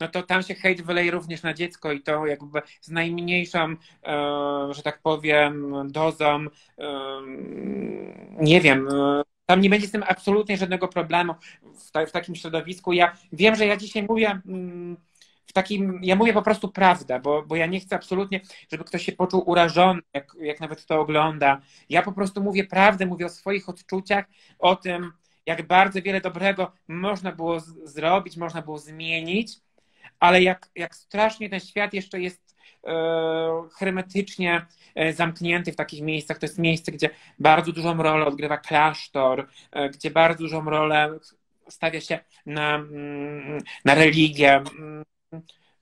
no to tam się hejt wyleje również na dziecko i to jakby z najmniejszą, e, że tak powiem, dozą, e, nie wiem, e, tam nie będzie z tym absolutnie żadnego problemu w, takim środowisku. Ja wiem, że ja dzisiaj mówię mm, w takim, ja mówię po prostu prawdę, bo, bo ja nie chcę absolutnie, żeby ktoś się poczuł urażony, jak, jak nawet to ogląda. Ja po prostu mówię prawdę, mówię o swoich odczuciach, o tym, jak bardzo wiele dobrego można było z- zrobić, można było zmienić, ale jak, jak strasznie ten świat jeszcze jest e, hermetycznie e, zamknięty w takich miejscach. To jest miejsce, gdzie bardzo dużą rolę odgrywa klasztor, e, gdzie bardzo dużą rolę stawia się na, mm, na religię.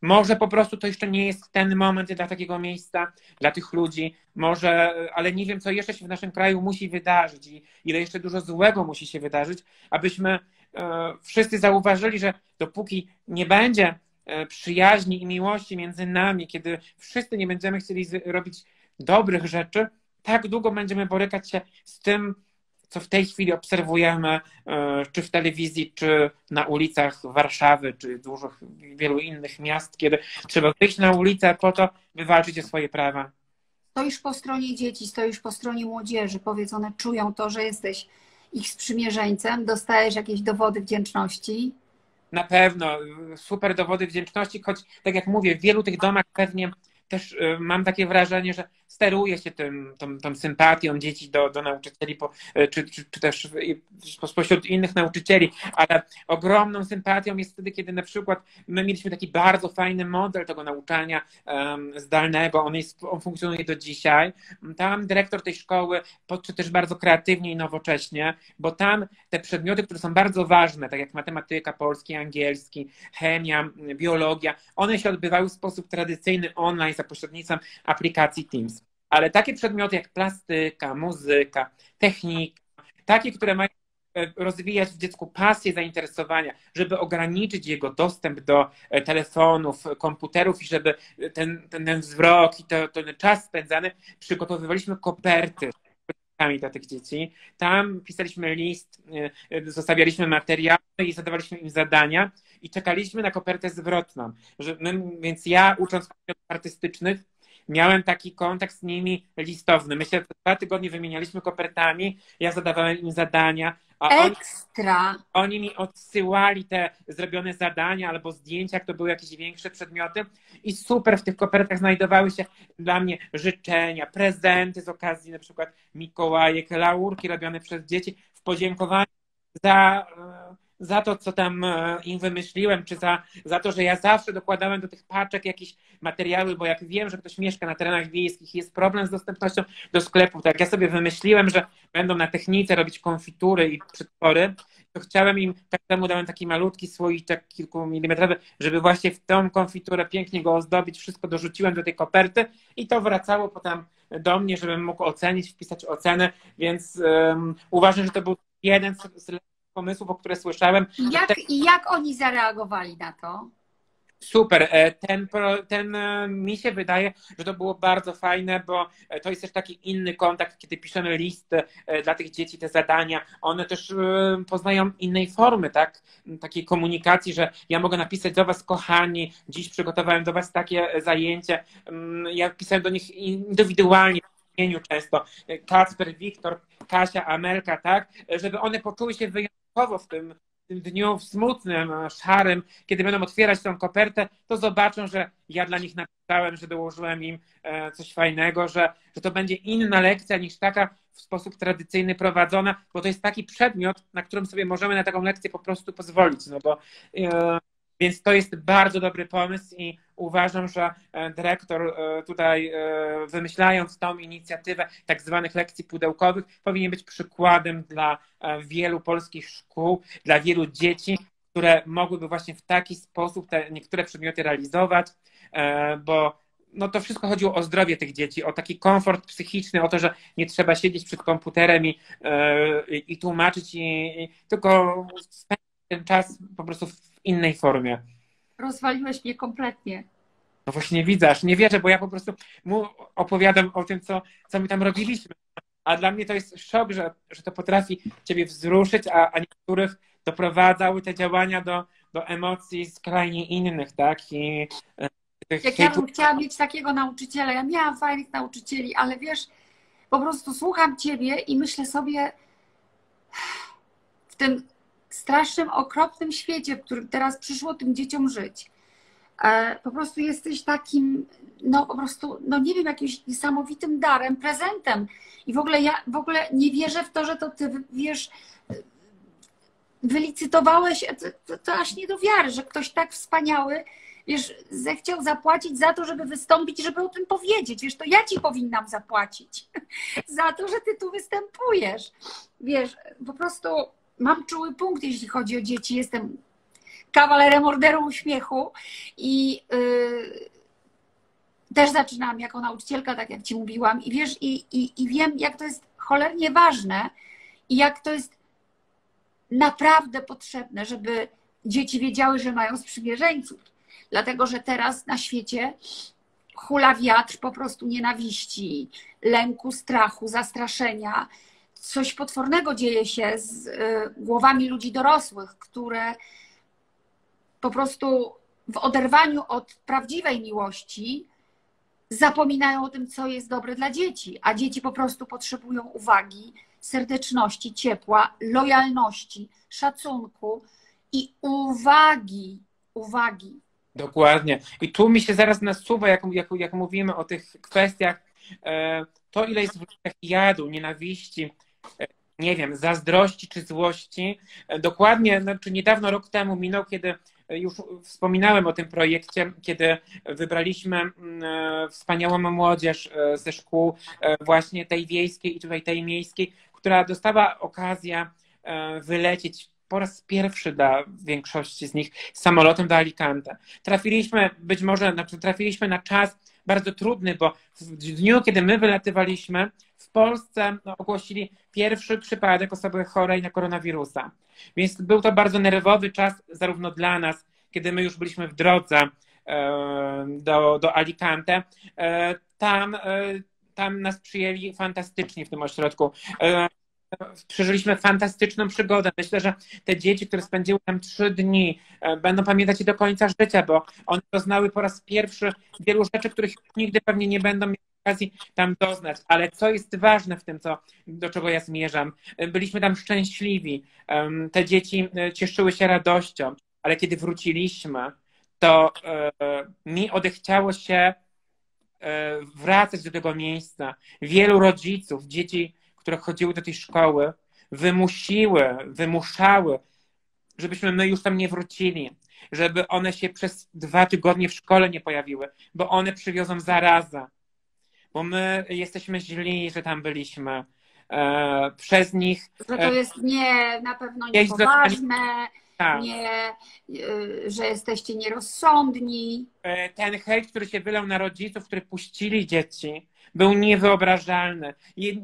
Może po prostu to jeszcze nie jest ten moment dla takiego miejsca, dla tych ludzi, może, ale nie wiem, co jeszcze się w naszym kraju musi wydarzyć i ile jeszcze dużo złego musi się wydarzyć, abyśmy e, wszyscy zauważyli, że dopóki nie będzie e, przyjaźni i miłości między nami, kiedy wszyscy nie będziemy chcieli robić dobrych rzeczy, tak długo będziemy borykać się z tym, co w tej chwili obserwujemy, e, czy w telewizji, czy na ulicach Warszawy, czy dużych, wielu innych miast, kiedy trzeba wyjść na ulicę po to, by walczyć o swoje prawa. Stoisz po stronie dzieci, stoisz po stronie młodzieży. Powiedz, one czują to, że jesteś ich sprzymierzeńcem, dostajesz jakieś dowody wdzięczności. Na pewno, super dowody wdzięczności, choć tak jak mówię, w wielu tych domach pewnie też y, mam takie wrażenie, że steruje się tym, tą, tą sympatią dzieci do, do nauczycieli, po, y, czy, czy, czy też spośród innych nauczycieli, ale ogromną sympatią jest wtedy, kiedy na przykład my mieliśmy taki bardzo fajny model tego nauczania um, zdalnego, on, jest, on funkcjonuje do dzisiaj. Tam dyrektor tej szkoły podszedł też bardzo kreatywnie i nowocześnie, bo tam te przedmioty, które są bardzo ważne, tak jak matematyka, polski, angielski, chemia, biologia, one się odbywały w sposób tradycyjny online za pośrednictwem aplikacji Teams. Ale takie przedmioty jak plastyka, muzyka, technika, takie, które mają e, rozwijać w dziecku pasję, zainteresowania, żeby ograniczyć jego dostęp do e, telefonów, komputerów i żeby ten, ten, ten wzrok i to, ten czas spędzany, przygotowywaliśmy koperty dla tych dzieci. Tam pisaliśmy list, e, zostawialiśmy materiały i zadawaliśmy im zadania i czekaliśmy na kopertę zwrotną. My, więc ja ucząc artystycznych miałem taki kontakt z nimi listowny. My się dwa tygodnie wymienialiśmy kopertami, ja zadawałem im zadania, a Ekstra. Oni, oni, mi odsyłali te zrobione zadania albo zdjęcia, jak to były jakieś większe przedmioty i super w tych kopertach znajdowały się dla mnie życzenia, prezenty z okazji na przykład Mikołajek, laurki robione przez dzieci w podziękowaniu za za to, co tam e, im wymyśliłem, czy za, za to, że ja zawsze dokładałem do tych paczek jakieś materiały, bo jak wiem, że ktoś mieszka na terenach wiejskich i jest problem z dostępnością do sklepu, tak ja sobie wymyśliłem, że będą na technice robić konfitury i przetwory, to chciałem im, każdemu dałem taki malutki słoiczek kilkumilimetrowy, żeby właśnie w tą konfiturę pięknie go ozdobić, wszystko dorzuciłem do tej koperty i to wracało potem do mnie, żebym mógł ocenić, wpisać ocenę, więc um, uważam, że to był jeden z pomysłów, o które słyszałem. Jak, I jak oni zareagowali na to? Super. E, ten, ten e, mi się wydaje, że to było bardzo fajne, bo e, to jest też taki inny kontakt, kiedy piszemy list dla tych dzieci, te zadania. One też poznają innej formy, tak? Takiej komunikacji, że ja mogę napisać do Was, kochani, dziś przygotowałem do Was takie zajęcie. Mm, ja pisałem do nich indywidualnie, w imieniu często. Kacper, Wiktor, Kasia, Amelka, tak? Żeby one poczuły się wyjątkowo w tym tym dniu smutnym, szarym, kiedy będą otwierać tą kopertę, to zobaczą, że ja dla nich napisałem, że dołożyłem im e, coś fajnego, że, że to będzie inna lekcja niż taka w sposób tradycyjny prowadzona, bo to jest taki przedmiot, na którym sobie możemy na taką lekcję po prostu pozwolić, no bo e, więc to jest bardzo dobry pomysł i uważam, że e, dyrektor e, tutaj e, wymyślając tą inicjatywę tak zwanych lekcji pudełkowych powinien być przykładem dla wielu polskich szkół, dla wielu dzieci, które mogłyby właśnie w taki sposób te niektóre przedmioty realizować, bo no to wszystko chodziło o zdrowie tych dzieci, o taki komfort psychiczny, o to, że nie trzeba siedzieć przed komputerem i, i, tłumaczyć, i, i, tylko spędzić ten czas po prostu innej formie. Rozwaliłeś mnie kompletnie. No właśnie widzę, aż nie wierzę, bo ja po prostu mu opowiadam o tym, co, co my tam robiliśmy. A dla mnie to jest szok, że, że to potrafi ciebie wzruszyć, a, a niektórych doprowadzały te działania do, do emocji skrajnie innych, tak? I, e, Jak ja bym chciała mieć takiego nauczyciela, ja miałam fajnych nauczycieli, ale wiesz, po prostu słucham ciebie i myślę sobie w tym strasznym, okropnym świecie, w którym teraz przyszło tym dzieciom żyć. E, po prostu jesteś takim, no po prostu, no nie wiem, jakimś niesamowitym darem, prezentem. I w ogóle ja w ogóle nie wierzę w to, że to ty wiesz, wylicytowałeś, to, to, to aż nie do wiary, że ktoś tak wspaniały, wiesz, zechciał zapłacić za to, żeby wystąpić, żeby o tym powiedzieć. Wiesz, to ja ci powinnam zapłacić za to, że ty tu występujesz. Wiesz, po prostu mam czuły punkt, jeśli chodzi o dzieci. Jestem kawalerem orderu uśmiechu i yy, też zaczynałam jako nauczycielka, tak jak Ci mówiłam, i wiesz, i, i, i wiem, jak to jest cholernie ważne i jak to jest naprawdę potrzebne, żeby dzieci wiedziały, że mają sprzymierzeńców. Dlatego, że teraz na świecie hula wiatr po prostu nienawiści, lęku, strachu, zastraszenia coś potwornego dzieje się z y, głowami ludzi dorosłych, które po prostu w oderwaniu od prawdziwej miłości zapominają o tym, co jest dobre dla dzieci, a dzieci po prostu potrzebują uwagi, serdeczności, ciepła, lojalności, szacunku i uwagi, uwagi. Dokładnie. I tu mi się zaraz nasuwa, jak, jak, jak mówimy o tych kwestiach, e, to ile jest w ludziach jadu, nienawiści, nie wiem, zazdrości czy złości. Dokładnie, znaczy niedawno, rok temu minął, kiedy już wspominałem o tym projekcie, kiedy wybraliśmy mm, e, wspaniałą młodzież e, ze szkół e, właśnie tej wiejskiej i tutaj tej miejskiej, która dostała okazję wylecieć po raz pierwszy dla większości z nich samolotem do Alicante. Trafiliśmy, być może, znaczy trafiliśmy na czas bardzo trudny, bo w dniu, kiedy my wylatywaliśmy, w Polsce no, ogłosili pierwszy przypadek osoby chorej na koronawirusa. Więc był to bardzo nerwowy czas zarówno dla nas, kiedy my już byliśmy w drodze e, do, do Alicante. E, tam, e, tam nas przyjęli fantastycznie w tym ośrodku przeżyliśmy fantastyczną przygodę. Myślę, że te dzieci, które spędziły tam trzy dni, e, będą pamiętać do końca życia, bo one doznały po raz pierwszy wielu rzeczy, których nigdy pewnie nie będą mieli okazji tam doznać. Ale co jest ważne w tym, co, do czego ja zmierzam? Byliśmy tam szczęśliwi. Te dzieci e, cieszyły się radością, ale kiedy wróciliśmy, to e, mi odechciało się wracać do tego miejsca. Wielu rodziców, dzieci które chodziły do tej szkoły, wymusiły, wymuszały żebyśmy my już tam nie wrócili, żeby one się przez dwa tygodnie w szkole nie pojawiły, bo one przywiozą zarazę, bo my jesteśmy źli, że tam byliśmy. E, przez nich. Że to jest nie na pewno niepoważne, tak. nie, że jesteście nierozsądni. Ten hejt, który się wylał na rodziców, którzy puścili dzieci, był niewyobrażalny.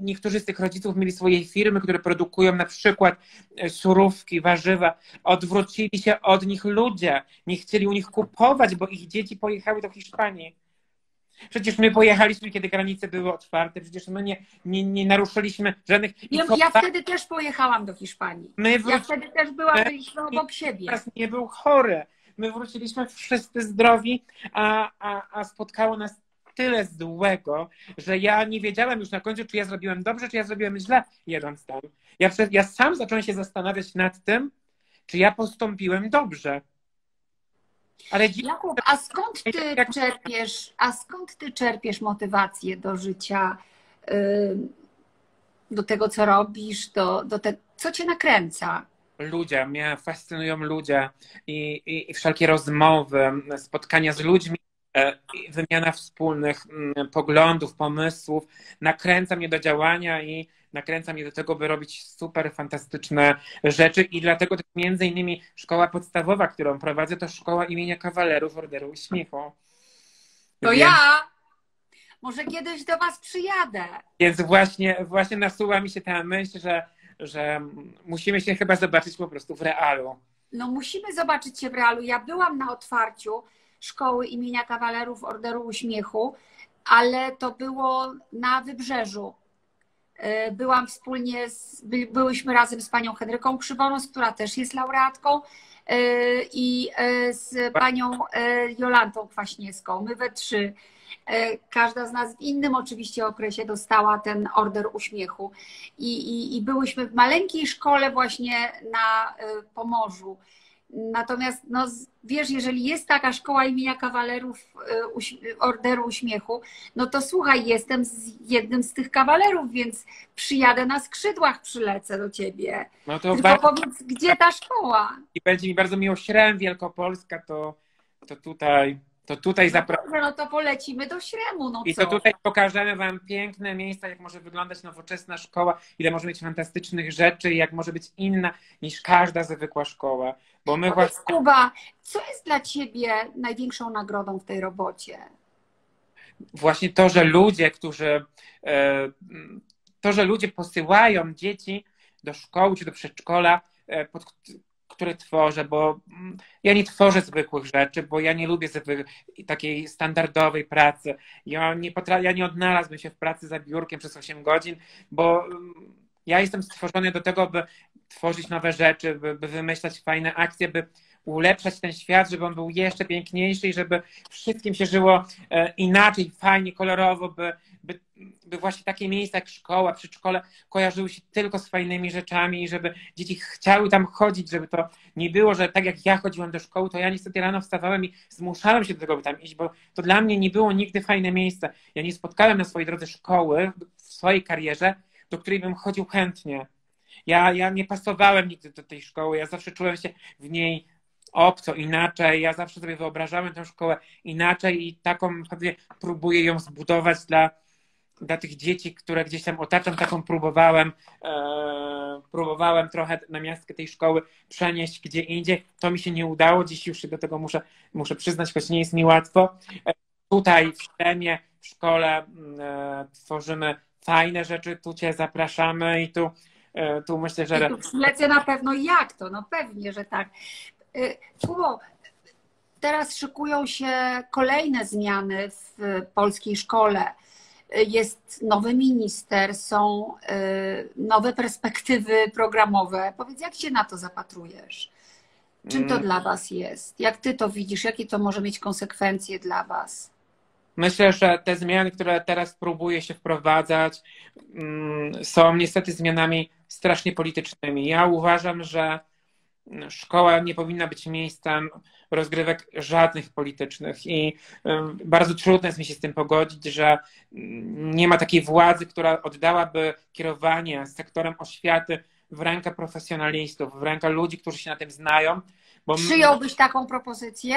Niektórzy z tych rodziców mieli swoje firmy, które produkują na przykład e, surówki, warzywa. Odwrócili się od nich ludzie. Nie chcieli u nich kupować, bo ich dzieci pojechały do Hiszpanii. Przecież my pojechaliśmy, kiedy granice były otwarte, przecież my nie, nie, nie naruszyliśmy żadnych. Ja, ja wtedy też pojechałam do Hiszpanii. My ja wtedy też byłam, byliśmy obok siebie. Teraz nie był chory. My wróciliśmy wszyscy zdrowi, a, a, a spotkało nas tyle złego, że ja nie wiedziałem już na końcu, czy ja zrobiłem dobrze, czy ja zrobiłem źle, jedąc tam. Ja, ja sam zacząłem się zastanawiać nad tym, czy ja postąpiłem dobrze. Ale Jakub, a skąd ty czerpiesz, a skąd ty czerpiesz motywację do życia, do tego, co robisz, do, do te, co cię nakręca? Ludzie, mnie fascynują ludzie i, i, i wszelkie rozmowy, spotkania z ludźmi, wymiana wspólnych mm, poglądów, pomysłów nakręca mnie do działania i nakręca mnie do tego, by robić super fantastyczne rzeczy i dlatego też między innymi szkoła podstawowa, którą prowadzę, to szkoła imienia kawalerów Orderu Uśmiechu. To Więc... ja! Może kiedyś do Was przyjadę. Więc właśnie, właśnie nasuwa mi się ta myśl, że, że musimy się chyba zobaczyć po prostu w realu. No musimy zobaczyć się w realu. Ja byłam na otwarciu szkoły imienia kawalerów Orderu Uśmiechu, ale to było na wybrzeżu. E, byłam wspólnie, z, byłyśmy razem z panią Henryką Krzywonos, która też jest laureatką e, i e, z panią Jolantą Kwaśniewską. My we trzy. Każda z nas w innym oczywiście okresie dostała ten order uśmiechu. I, i, i byłyśmy w maleńkiej szkole właśnie na Pomorzu. Natomiast no, wiesz, jeżeli jest taka szkoła imienia kawalerów y, Orderu Uśmiechu, no to słuchaj, jestem z jednym z tych kawalerów, więc przyjadę na skrzydłach, przylecę do ciebie. No to Tylko bardzo... powiedz, gdzie ta szkoła? I będzie mi bardzo miło Śrem Wielkopolska, to, to tutaj to tutaj no. No to polecimy do Śremu. No I co? to tutaj pokażemy Wam piękne miejsca, jak może wyglądać nowoczesna szkoła, ile może mieć fantastycznych rzeczy, jak może być inna niż każda zwykła szkoła. Bo my właśnie... Kuba, co jest dla Ciebie największą nagrodą w tej robocie? Właśnie to, że ludzie, którzy e, to, że ludzie posyłają dzieci do szkoły czy do przedszkola, e, pod, które tworzę, bo mm, ja nie tworzę zwykłych rzeczy, bo ja nie lubię takiej standardowej pracy. Ja nie, ja nie odnalazłbym się w pracy za biurkiem przez 8 godzin, bo mm, ja jestem stworzony do tego, by tworzyć nowe rzeczy, by, by wymyślać fajne akcje, by ulepszać ten świat, żeby on był jeszcze piękniejszy i żeby wszystkim się żyło e, inaczej, fajnie, kolorowo, by, by, by właśnie takie miejsca jak szkoła, przedszkole kojarzyły się tylko z fajnymi rzeczami i żeby dzieci chciały tam chodzić, żeby to nie było, że tak jak ja chodziłam do szkoły, to ja niestety rano wstawałem i zmuszałem się do tego, by tam iść, bo to dla mnie nie było nigdy fajne miejsce. Ja nie spotkałem na swojej drodze szkoły, w swojej karierze, do której bym chodził chętnie. Ja, ja nie pasowałem nigdy do tej szkoły, ja zawsze czułem się w niej obco, inaczej. Ja zawsze sobie wyobrażałem tę szkołę inaczej i taką sobie próbuję ją zbudować dla, dla tych dzieci, które gdzieś tam otaczam, taką próbowałem, e, próbowałem trochę na miastkę tej szkoły przenieść gdzie indziej. To mi się nie udało, dziś już się do tego muszę, muszę przyznać, choć nie jest mi łatwo. E, tutaj w Śremie, w szkole e, tworzymy fajne rzeczy, tu Cię zapraszamy i tu e, tu myślę, że. Lecę na pewno jak to, no pewnie, że tak. Y, Kubo, teraz szykują się kolejne zmiany w polskiej szkole. Y, jest nowy minister, są y, nowe perspektywy programowe. Powiedz, jak się na to zapatrujesz? Czym to mm. dla Was jest? Jak Ty to widzisz? Jakie to może mieć konsekwencje dla Was? Myślę, że te zmiany, które teraz próbuje się wprowadzać, mm, są niestety zmianami strasznie politycznymi. Ja uważam, że szkoła nie powinna być miejscem rozgrywek żadnych politycznych i bardzo trudno jest mi się z tym pogodzić, że nie ma takiej władzy, która oddałaby kierowanie sektorem oświaty w rękę profesjonalistów, w rękę ludzi, którzy się na tym znają. Bo Przyjąłbyś taką propozycję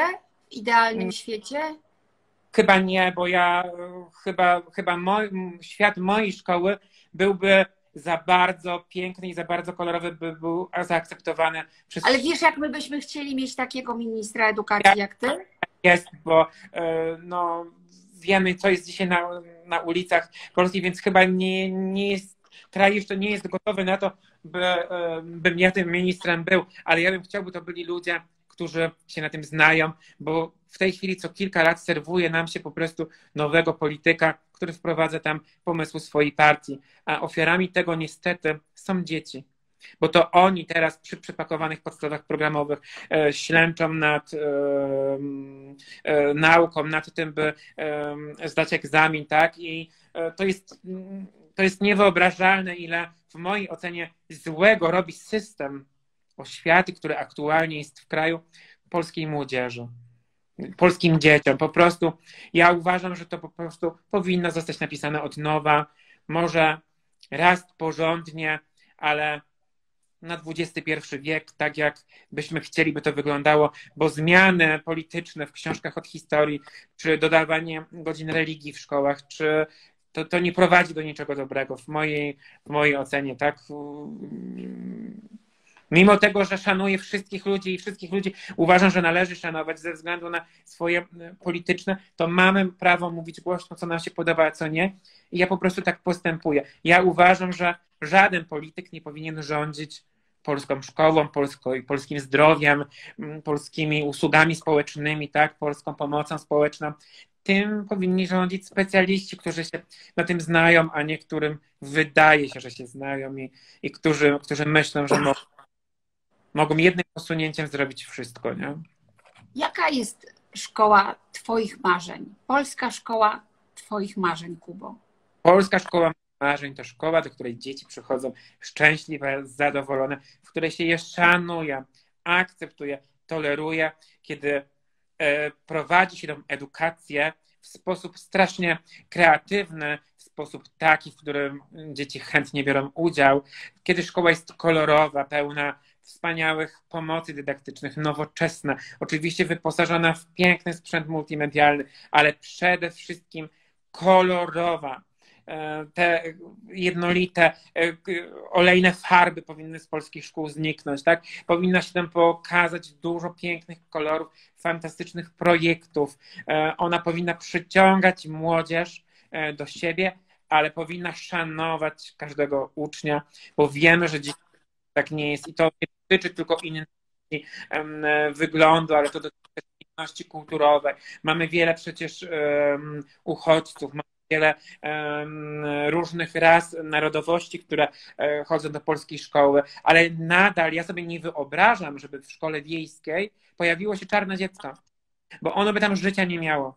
w idealnym hmm. świecie? Chyba nie, bo ja chyba, chyba moj, świat mojej szkoły byłby za bardzo piękny i za bardzo kolorowy, by był zaakceptowany przez. Ale wiesz, jak my byśmy chcieli mieć takiego ministra edukacji ja, jak ty? Jest, bo e, no, wiemy, co jest dzisiaj na, na ulicach Polski, więc chyba nie, nie jest, kraj jeszcze nie jest gotowy na to, by, e, bym ja tym ministrem był, ale ja bym chciał, by to byli ludzie, którzy się na tym znają, bo w tej chwili co kilka lat serwuje nam się po prostu nowego polityka, który wprowadza tam pomysły swojej partii, a ofiarami tego niestety są dzieci. Bo to oni teraz przy przypakowanych podstawach programowych e, ślęczą nad e, e, nauką, nad tym, by e, zdać egzamin, tak? I e, to jest, to jest niewyobrażalne, ile w mojej ocenie złego robi system oświaty, który aktualnie jest w kraju polskiej młodzieży, polskim dzieciom. Po prostu ja uważam, że to po prostu powinno zostać napisane od nowa, może raz porządnie, ale na XXI wiek, tak jak byśmy chcieli, by to wyglądało, bo zmiany polityczne w książkach od historii, czy dodawanie godzin religii w szkołach, czy to, to nie prowadzi do niczego dobrego w mojej, w mojej ocenie, tak? Mimo tego, że szanuję wszystkich ludzi i wszystkich ludzi uważam, że należy szanować ze względu na swoje polityczne, to mamy prawo mówić głośno, co nam się podoba, a co nie. I ja po prostu tak postępuję. Ja uważam, że żaden polityk nie powinien rządzić polską szkołą, polsko, polskim zdrowiem, polskimi usługami społecznymi, tak, polską pomocą społeczną. Tym powinni rządzić specjaliści, którzy się na tym znają, a niektórym wydaje się, że się znają i, i którzy, którzy myślą, że mogą mogą jednym posunięciem zrobić wszystko, nie? Jaka jest szkoła Twoich marzeń? Polska szkoła Twoich marzeń, Kubo? Polska szkoła marzeń to szkoła, do której dzieci przychodzą szczęśliwe, zadowolone, w której się je szanuje, akceptuje, toleruje, kiedy e, prowadzi się tą edukację w sposób strasznie kreatywny, w sposób taki, w którym dzieci chętnie biorą udział, kiedy szkoła jest kolorowa, pełna wspaniałych pomocy dydaktycznych, nowoczesna, oczywiście wyposażona w piękny sprzęt multimedialny, ale przede wszystkim kolorowa. E, te jednolite e, olejne farby powinny z polskich szkół zniknąć, tak? Powinno się tam pokazać dużo pięknych kolorów, fantastycznych projektów. E, ona powinna przyciągać młodzież do siebie, ale powinna szanować każdego ucznia, bo wiemy, że dziś tak nie jest i to dotyczy tylko inności wyglądu, ale to dotyczy też inności kulturowej. Mamy wiele przecież uchodźców, mamy wiele różnych ras, narodowości, które um, chodzą do polskiej szkoły, ale nadal ja sobie nie wyobrażam, żeby w szkole wiejskiej pojawiło się czarne dziecko, bo ono by tam życia nie miało.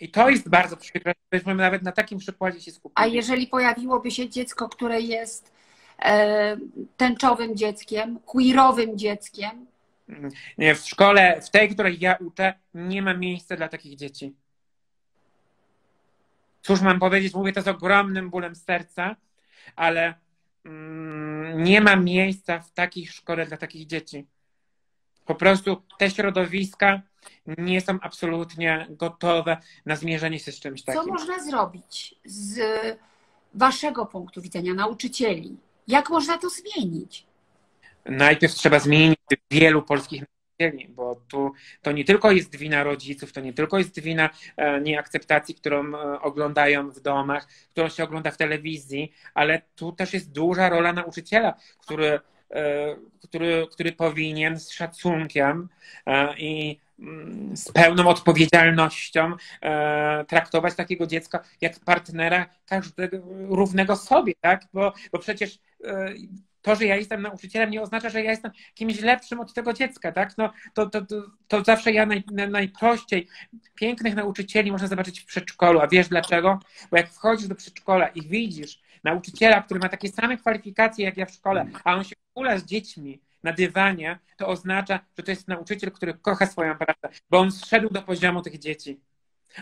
I to jest bardzo przykre, byśmy nawet na takim przykładzie się skupili. A jeżeli pojawiłoby się dziecko, które jest E, tęczowym dzieckiem, queerowym dzieckiem? Nie, w szkole, w tej, której ja uczę, nie ma miejsca dla takich dzieci. Cóż mam powiedzieć, mówię to z ogromnym bólem serca, ale mm, nie ma miejsca w takiej szkole dla takich dzieci. Po prostu te środowiska nie są absolutnie gotowe na zmierzenie się z czymś takim. Co można zrobić z waszego punktu widzenia, nauczycieli, jak można to zmienić? Najpierw trzeba zmienić wielu polskich nauczycieli, bo tu to nie tylko jest wina rodziców, to nie tylko jest wina e, nieakceptacji, którą e, oglądają w domach, którą się ogląda w telewizji, ale tu też jest duża rola nauczyciela, który, który, który powinien z szacunkiem i mm, z pełną odpowiedzialnością traktować takiego dziecka jak partnera każdego równego sobie, tak? Bo, bo przecież E, to, że ja jestem nauczycielem, nie oznacza, że ja jestem kimś lepszym od tego dziecka, tak? No, to, to, to, to zawsze ja naj, najprościej pięknych nauczycieli można zobaczyć w przedszkolu. A wiesz dlaczego? Bo jak wchodzisz do przedszkola i widzisz nauczyciela, który ma takie same kwalifikacje jak ja w szkole, a on się kula z dziećmi na dywanie, to oznacza, że to jest nauczyciel, który kocha swoją pracę, bo on zszedł do poziomu tych dzieci.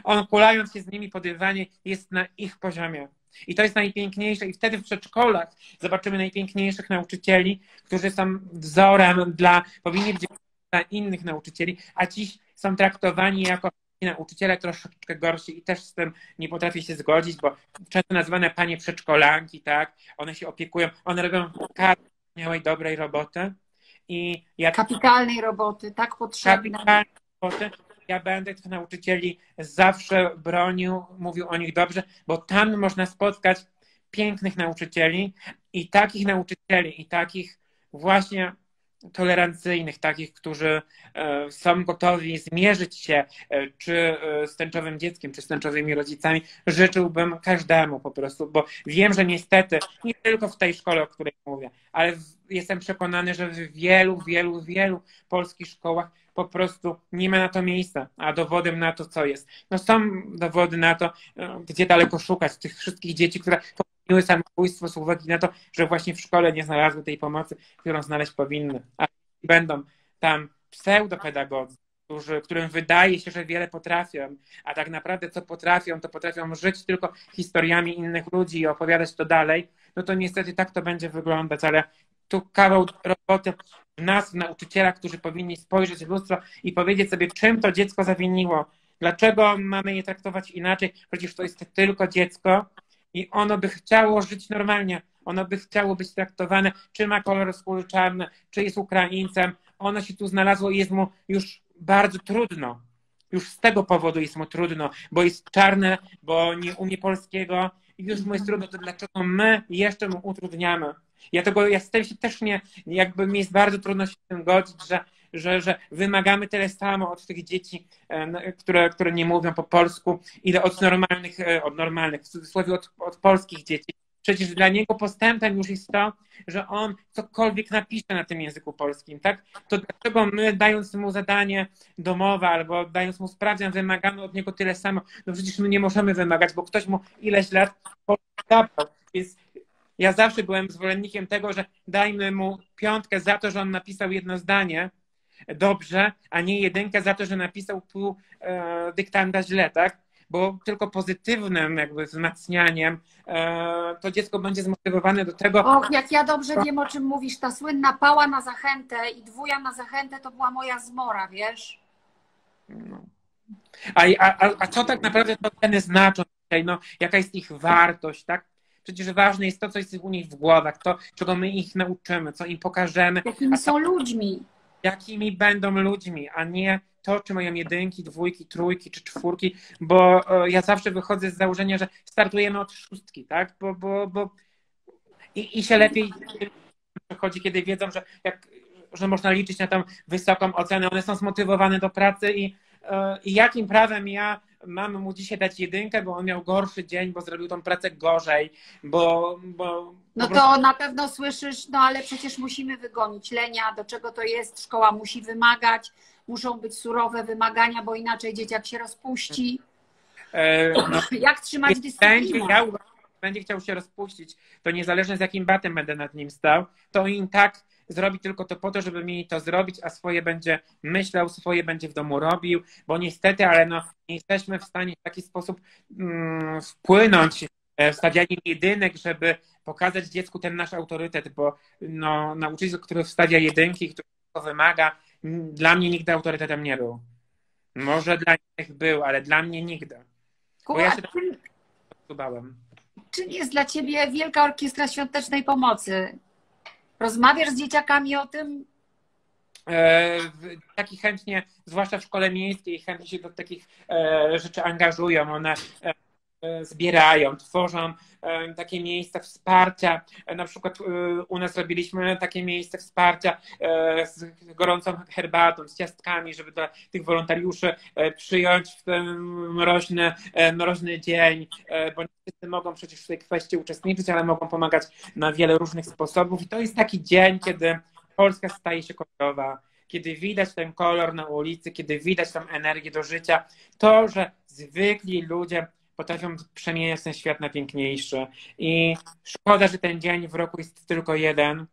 On kulając się z nimi po dywanie jest na ich poziomie. I to jest najpiękniejsze. I wtedy w przedszkolach zobaczymy najpiękniejszych nauczycieli, którzy są wzorem dla, powinni być dla innych nauczycieli, a dziś są traktowani jako nauczyciele troszeczkę gorsi i też z tym nie potrafię się zgodzić, bo często nazywane panie przedszkolanki, tak, one się opiekują, one robią wspaniałej, dobrej roboty i jak... Kapitalnej roboty, tak potrzebnej. Kapitalnej roboty. Ja będę tych nauczycieli zawsze bronił, mówił o nich dobrze, bo tam można spotkać pięknych nauczycieli i takich nauczycieli i takich właśnie tolerancyjnych, takich, którzy e, są gotowi zmierzyć się e, czy e, z tęczowym dzieckiem, czy z tęczowymi rodzicami, życzyłbym każdemu po prostu, bo wiem, że niestety, nie tylko w tej szkole, o której mówię, ale jestem przekonany, że w wielu, wielu, wielu polskich szkołach po prostu nie ma na to miejsca, a dowodem na to, co jest. No są dowody na to, gdzie daleko szukać tych wszystkich dzieci, które popełniły samobójstwo z uwagi na to, że właśnie w szkole nie znalazły tej pomocy, którą znaleźć powinny. A będą tam pseudopedagodzy, którzy, którym wydaje się, że wiele potrafią, a tak naprawdę co potrafią, to potrafią żyć tylko historiami innych ludzi i opowiadać to dalej, no to niestety tak to będzie wyglądać, ale tu kawał roboty w nas, w nauczycielach, którzy powinni spojrzeć w lustro i powiedzieć sobie, czym to dziecko zawiniło, dlaczego mamy je traktować inaczej, przecież to jest tylko dziecko i ono by chciało żyć normalnie, ono by chciało być traktowane, czy ma kolor skóry czarny, czy jest Ukraińcem, ono się tu znalazło i jest mu już bardzo trudno. Już z tego powodu jest mu trudno, bo jest czarne, bo nie umie polskiego i już mu jest trudno, to dlaczego my jeszcze mu utrudniamy? Ja tego, ja z tym się też nie, jakby mi jest bardzo trudno się z tym godzić, że, że, że wymagamy tyle samo od tych dzieci, e, które, które nie mówią po polsku, ile od normalnych, e, od normalnych, w cudzysłowie od, od polskich dzieci. Przecież dla niego postępem już jest to, że on cokolwiek napisze na tym języku polskim, tak? To dlaczego my, dając mu zadanie domowe albo dając mu sprawdzian, wymagamy od niego tyle samo? No przecież my nie możemy wymagać, bo ktoś mu ileś lat zabrał. Więc ja zawsze byłem zwolennikiem tego, że dajmy mu piątkę za to, że on napisał jedno zdanie dobrze, a nie jedynkę za to, że napisał pół e, dyktanda źle, tak? Bo tylko pozytywnym jakby wzmacnianiem e, to dziecko będzie zmotywowane do tego. Och, jak ja dobrze wiem, o czym mówisz, ta słynna pała na zachętę i dwuja na zachętę to była moja zmora, wiesz? No. A, a, a co tak naprawdę to ceny znaczą dzisiaj? No, jaka jest ich wartość, tak? Przecież ważne jest to, co jest u nich w głowach, to, czego my ich nauczymy, co im pokażemy. Jakimi są ludźmi. Jakimi będą ludźmi, a nie to, czy mają jedynki, dwójki, trójki czy czwórki, bo e, ja zawsze wychodzę z założenia, że startujemy od szóstki, tak? Bo, bo, bo i, i się lepiej przechodzi, kiedy wiedzą, że, jak, że można liczyć na tą wysoką ocenę. One są zmotywowane do pracy i, e, i jakim prawem ja mamy mu dzisiaj dać jedynkę, bo on miał gorszy dzień, bo zrobił tą pracę gorzej, bo... bo no to na pewno słyszysz, no ale przecież musimy wygonić lenia, do czego to jest, szkoła musi wymagać, muszą być surowe wymagania, bo inaczej dzieciak się rozpuści. E, no, Jak trzymać dyscyplinę? Będzie chciał się rozpuścić, to niezależnie z jakim batem będę nad nim stał, to i tak zrobi tylko to po to, żeby mi to zrobić, a swoje będzie myślał, swoje będzie w domu robił, bo niestety, ale no, nie jesteśmy w stanie w taki sposób mm, wpłynąć e, w stawianie jedynek, żeby pokazać dziecku ten nasz autorytet, bo no, nauczyciel, który wstawia jedynki, który to wymaga, dla mnie nigdy autorytetem nie był. Może dla innych był, ale dla mnie nigdy. Bo ja się czym, czym jest dla Ciebie Wielka Orkiestra Świątecznej Pomocy? Rozmawiasz z dzieciakami o tym? E, taki chętnie, zwłaszcza w szkole miejskiej, chętnie się do takich e, rzeczy angażują. One e, zbierają, tworzą takie miejsca wsparcia. Na przykład u nas robiliśmy takie miejsce wsparcia z gorącą herbatą, z ciastkami, żeby dla tych wolontariuszy przyjąć w ten mroźny, mroźny dzień, bo nie wszyscy mogą przecież w tej kwestii uczestniczyć, ale mogą pomagać na wiele różnych sposobów. I to jest taki dzień, kiedy Polska staje się kolorowa, kiedy widać ten kolor na ulicy, kiedy widać tą energię do życia, to, że zwykli ludzie potrafią przemieniać ten świat na piękniejszy. I szkoda, że ten dzień w roku jest tylko jeden,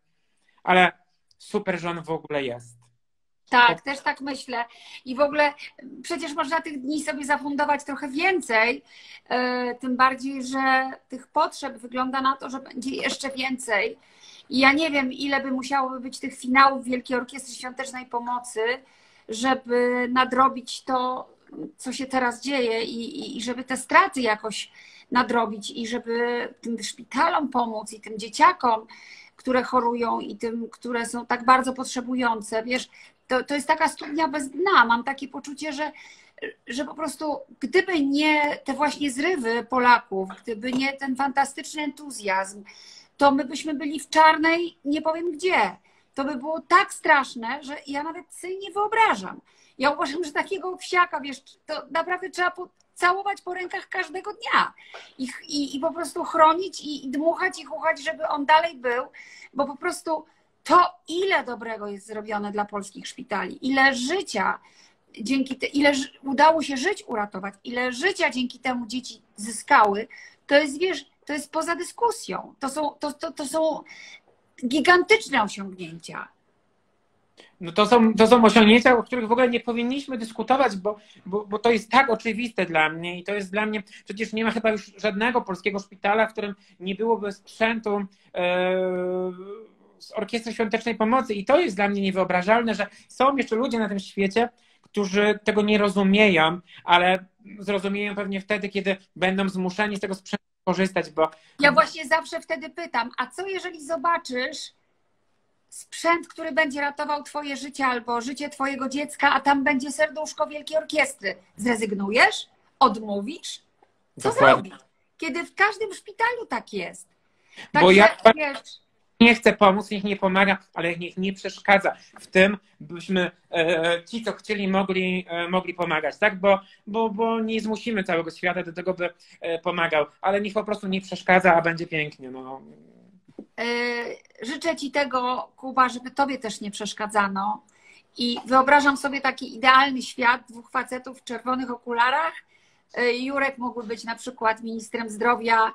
ale super, że on w ogóle jest. Tak, też tak myślę. I w ogóle przecież można tych dni sobie zafundować trochę więcej, e, tym bardziej, że tych potrzeb wygląda na to, że będzie jeszcze więcej. I ja nie wiem, ile by musiałoby być tych finałów Wielkiej Orkiestry Świątecznej Pomocy, żeby nadrobić to, co się teraz dzieje i, i żeby te straty jakoś nadrobić i żeby tym szpitalom pomóc i tym dzieciakom, które chorują i tym, które są tak bardzo potrzebujące. Wiesz, to, to jest taka studnia bez dna. Mam takie poczucie, że, że po prostu gdyby nie te właśnie zrywy Polaków, gdyby nie ten fantastyczny entuzjazm, to my byśmy byli w czarnej, nie powiem gdzie. To by było tak straszne, że ja nawet sobie nie wyobrażam. Ja uważam, że takiego wsiaka, wiesz, to naprawdę trzeba całować po rękach każdego dnia i, i, i po prostu chronić i, i dmuchać i chuchać, żeby on dalej był, bo po prostu to, ile dobrego jest zrobione dla polskich szpitali, ile życia dzięki te, ile udało się żyć uratować, ile życia dzięki temu dzieci zyskały, to jest, wiesz, to jest poza dyskusją. To są, to, to, to są gigantyczne osiągnięcia. No to, są, to są osiągnięcia, o których w ogóle nie powinniśmy dyskutować, bo, bo, bo to jest tak oczywiste dla mnie i to jest dla mnie, przecież nie ma chyba już żadnego polskiego szpitala, w którym nie byłoby sprzętu e, z Orkiestry Świątecznej Pomocy. I to jest dla mnie niewyobrażalne, że są jeszcze ludzie na tym świecie, którzy tego nie rozumieją, ale zrozumieją pewnie wtedy, kiedy będą zmuszeni z tego sprzętu korzystać, bo... Ja właśnie zawsze wtedy pytam, a co jeżeli zobaczysz sprzęt, który będzie ratował twoje życie albo życie twojego dziecka, a tam będzie serduszko Wielkiej Orkiestry. Zrezygnujesz? Odmówisz? Co Dokładnie. zrobisz? Kiedy w każdym szpitalu tak jest. Także, Bo ja wiesz, nie chce pomóc, niech nie pomaga, ale niech nie przeszkadza w tym, byśmy e, ci, co chcieli, mogli, e, mogli pomagać, tak? Bo, bo, bo nie zmusimy całego świata do tego, by e, pomagał, ale niech po prostu nie przeszkadza, a będzie pięknie. No. E, życzę Ci tego, Kuba, żeby Tobie też nie przeszkadzano. I wyobrażam sobie taki idealny świat dwóch facetów w czerwonych okularach. E, Jurek mógłby być na przykład ministrem zdrowia,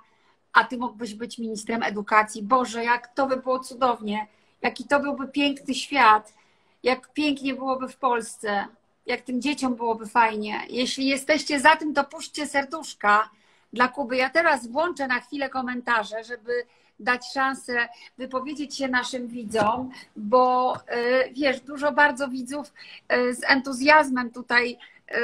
a Ty mógłbyś być ministrem edukacji. Boże, jak to by było cudownie. Jaki to byłby piękny świat. Jak pięknie byłoby w Polsce. Jak tym dzieciom byłoby fajnie. Jeśli jesteście za tym, to puśćcie serduszka dla Kuby. Ja teraz włączę na chwilę komentarze, żeby dać szansę wypowiedzieć się naszym widzom, bo e, wiesz, dużo bardzo widzów e, z entuzjazmem tutaj e,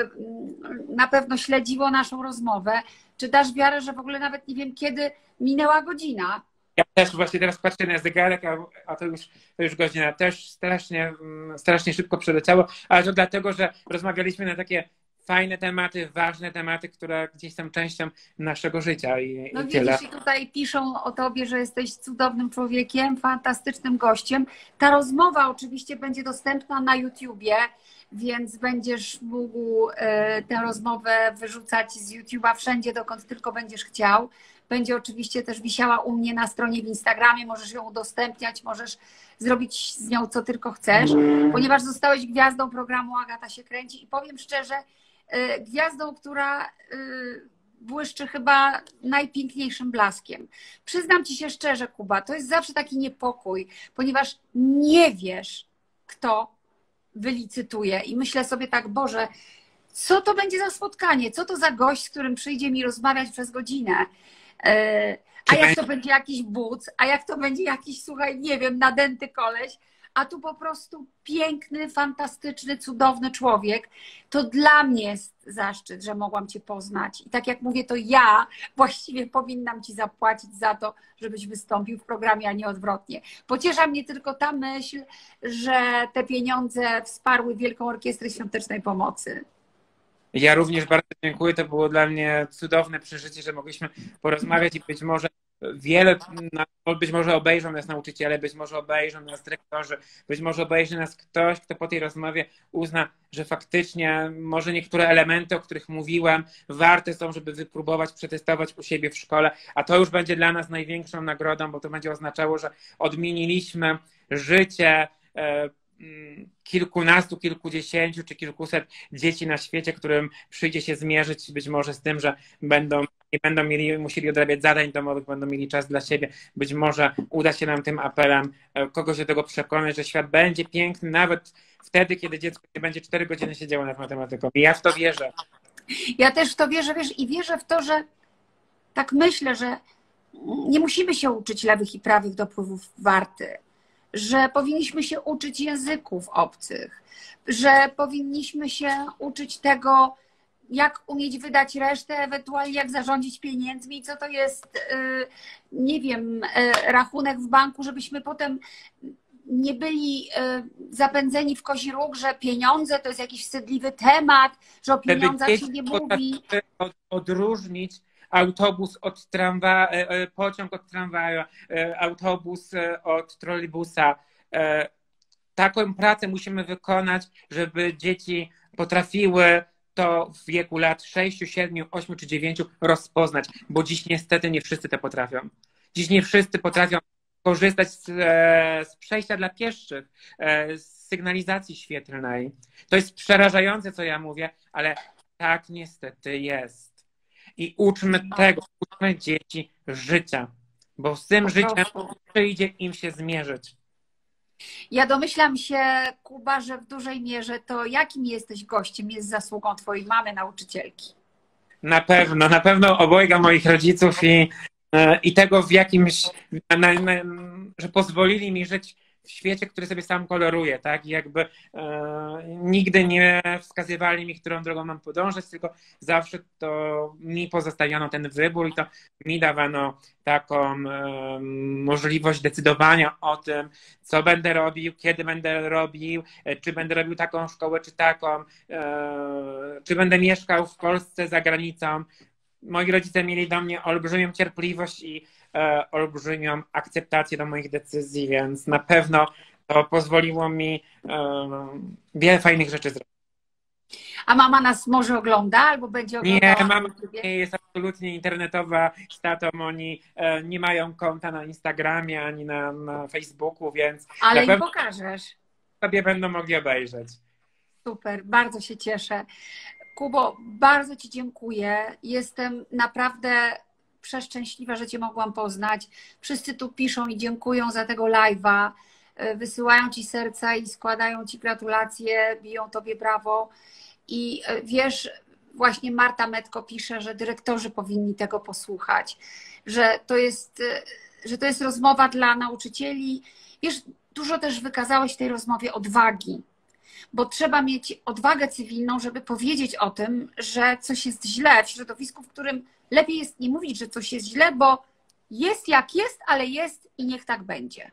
na pewno śledziło naszą rozmowę. Czy dasz wiarę, że w ogóle nawet nie wiem, kiedy minęła godzina? Ja też właśnie teraz patrzę na zegarek, a, a to, już, to już godzina też strasznie, mm, strasznie szybko przeleciało, ale to dlatego, że rozmawialiśmy na takie fajne tematy, ważne tematy, które gdzieś są częścią naszego życia i, no i tyle. Widzisz, i tutaj piszą o tobie, że jesteś cudownym człowiekiem, fantastycznym gościem. Ta rozmowa oczywiście będzie dostępna na YouTubie, więc będziesz mógł e, tę rozmowę wyrzucać z YouTube'a wszędzie, dokąd tylko będziesz chciał. Będzie oczywiście też wisiała u mnie na stronie w Instagramie, możesz ją udostępniać, możesz zrobić z nią co tylko chcesz, ponieważ zostałeś gwiazdą programu Agata się kręci i powiem szczerze, gwiazdą, która e, błyszczy chyba najpiękniejszym blaskiem. Przyznam ci się szczerze, Kuba, to jest zawsze taki niepokój, ponieważ nie wiesz, kto wylicytuje. I myślę sobie tak, Boże, co to będzie za spotkanie? Co to za gość, z którym przyjdzie mi rozmawiać przez godzinę? E, a jak to będzie jakiś but, a jak to będzie jakiś, słuchaj, nie wiem, nadęty koleś, a tu po prostu piękny, fantastyczny, cudowny człowiek. To dla mnie jest zaszczyt, że mogłam Cię poznać. I tak jak mówię, to ja właściwie powinnam Ci zapłacić za to, żebyś wystąpił w programie, a nie odwrotnie. Pociesza mnie tylko ta myśl, że te pieniądze wsparły Wielką Orkiestrę Świątecznej Pomocy. Ja również bardzo dziękuję. To było dla mnie cudowne przeżycie, że mogliśmy porozmawiać i być może wiele, być może obejrzą nas nauczyciele, być może obejrzą nas dyrektorzy, być może obejrzy nas ktoś, kto po tej rozmowie uzna, że faktycznie może niektóre elementy, o których mówiłem, warte są, żeby wypróbować, przetestować u siebie w szkole, a to już będzie dla nas największą nagrodą, bo to będzie oznaczało, że odmieniliśmy życie e, mm, kilkunastu, kilkudziesięciu czy kilkuset dzieci na świecie, którym przyjdzie się zmierzyć być może z tym, że będą nie będą mieli, musieli odrabiać zadań domowych, będą mieli czas dla siebie. Być może uda się nam tym apelem e, kogoś do tego przekonać, że świat będzie piękny nawet wtedy, kiedy dziecko nie będzie 4 godziny siedziało nad matematyką. I ja w to wierzę. Ja też w to wierzę, wiesz, i wierzę w to, że tak myślę, że nie musimy się uczyć lewych i prawych dopływów warty, że powinniśmy się uczyć języków obcych, że powinniśmy się uczyć tego, jak umieć wydać resztę, ewentualnie jak zarządzić pieniędzmi, co to jest, y, nie wiem, y, rachunek w banku, żebyśmy potem nie byli y, zapędzeni w kozi róg, że pieniądze to jest jakiś wstydliwy temat, że o pieniądzach się nie mówi. Odróżnić autobus od tramwaju, e, e, pociąg od tramwaju, e, autobus od trolejbusa. Taką pracę musimy wykonać, żeby dzieci potrafiły to w wieku lat 6, 7, 8 czy 9 rozpoznać, bo dziś niestety nie wszyscy to potrafią. Dziś nie wszyscy potrafią korzystać z, z przejścia dla pieszych, z sygnalizacji świetlnej. To jest przerażające, co ja mówię, ale tak niestety jest. I uczmy tego, uczmy dzieci życia, bo z tym życiem przyjdzie im się zmierzyć. Ja domyślam się, Kuba, że w dużej mierze to jakim jesteś gościem jest zasługą twojej mamy, nauczycielki. Na pewno, na pewno obojga moich rodziców i, e, i tego w jakimś, na, na, że pozwolili mi żyć w świecie, który sobie sam koloruje, tak? I jakby e, nigdy nie wskazywali mi, którą drogą mam podążać, tylko zawsze to mi pozostawiono ten wybór i to mi dawano taką e, możliwość decydowania o tym, co będę robił, kiedy będę robił, e, czy będę robił taką szkołę, czy taką, e, czy będę mieszkał w Polsce, za granicą. Moi rodzice mieli do mnie olbrzymią cierpliwość i olbrzymią akceptację do moich decyzji, więc na pewno to pozwoliło mi e, wiele fajnych rzeczy zrobić. A mama nas może ogląda albo będzie oglądała? Nie, mama nie jest absolutnie internetowa z tatą. Oni e, nie mają konta na Instagramie ani na, na Facebooku, więc. Ale im pokażesz. Sobie będą mogli obejrzeć. Super, bardzo się cieszę. Kubo, bardzo Ci dziękuję. Jestem naprawdę przeszczęśliwa, że Cię mogłam poznać. Wszyscy tu piszą i dziękują za tego live'a. E, wysyłają Ci serca i składają Ci gratulacje, biją Tobie brawo. I e, wiesz, właśnie Marta Metko pisze, że dyrektorzy powinni tego posłuchać, że to jest, e, że to jest rozmowa dla nauczycieli. Wiesz, dużo też wykazałeś w tej rozmowie odwagi, bo trzeba mieć odwagę cywilną, żeby powiedzieć o tym, że coś jest źle w środowisku, w którym lepiej jest nie mówić, że coś jest źle, bo jest jak jest, ale jest i niech tak będzie.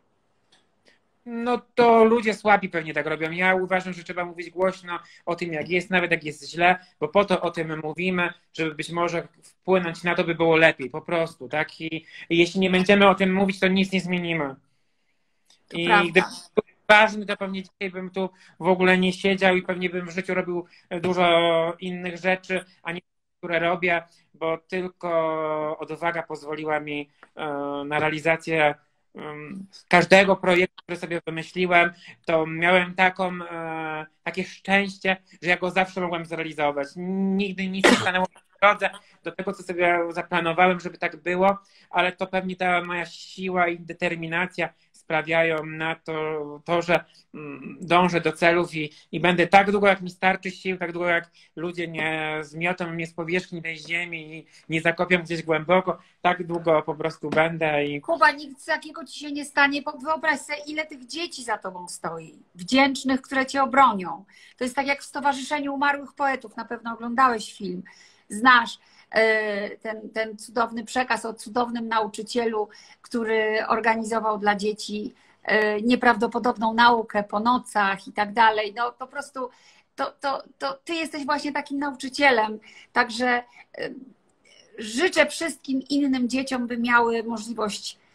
No to ludzie słabi pewnie tak robią. Ja uważam, że trzeba mówić głośno o tym, jak jest, nawet jak jest źle, bo po to o tym mówimy, żeby być może wpłynąć na to, by było lepiej, po prostu, tak? I, jeśli nie będziemy o tym mówić, to nic nie zmienimy. To I prawda. gdyby ważny, to pewnie dzisiaj bym tu w ogóle nie siedział i pewnie bym w życiu robił dużo innych rzeczy, a nie które robię, bo tylko odwaga pozwoliła mi e, na realizację każdego projektu, który sobie wymyśliłem, to miałem taką, e, takie szczęście, że ja go zawsze mogłem zrealizować. Nigdy nic nie stanęło w drodze do tego, co sobie zaplanowałem, żeby tak było, ale to pewnie ta moja siła i determinacja sprawiają na to, to że mm, dążę do celów i, i będę tak długo, jak mi starczy sił, tak długo, jak ludzie nie zmiotą mnie z powierzchni tej ziemi i nie zakopią gdzieś głęboko, tak długo po prostu będę. I... Kuba, nic takiego ci się nie stanie, wyobraź sobie, ile tych dzieci za tobą stoi, wdzięcznych, które cię obronią. To jest tak jak w Stowarzyszeniu Umarłych Poetów, na pewno oglądałeś film, znasz ten, ten cudowny przekaz o cudownym nauczycielu, który organizował dla dzieci e, nieprawdopodobną naukę po nocach i tak dalej. No po prostu to, to, to ty jesteś właśnie takim nauczycielem. Także e, życzę wszystkim innym dzieciom, by miały możliwość E,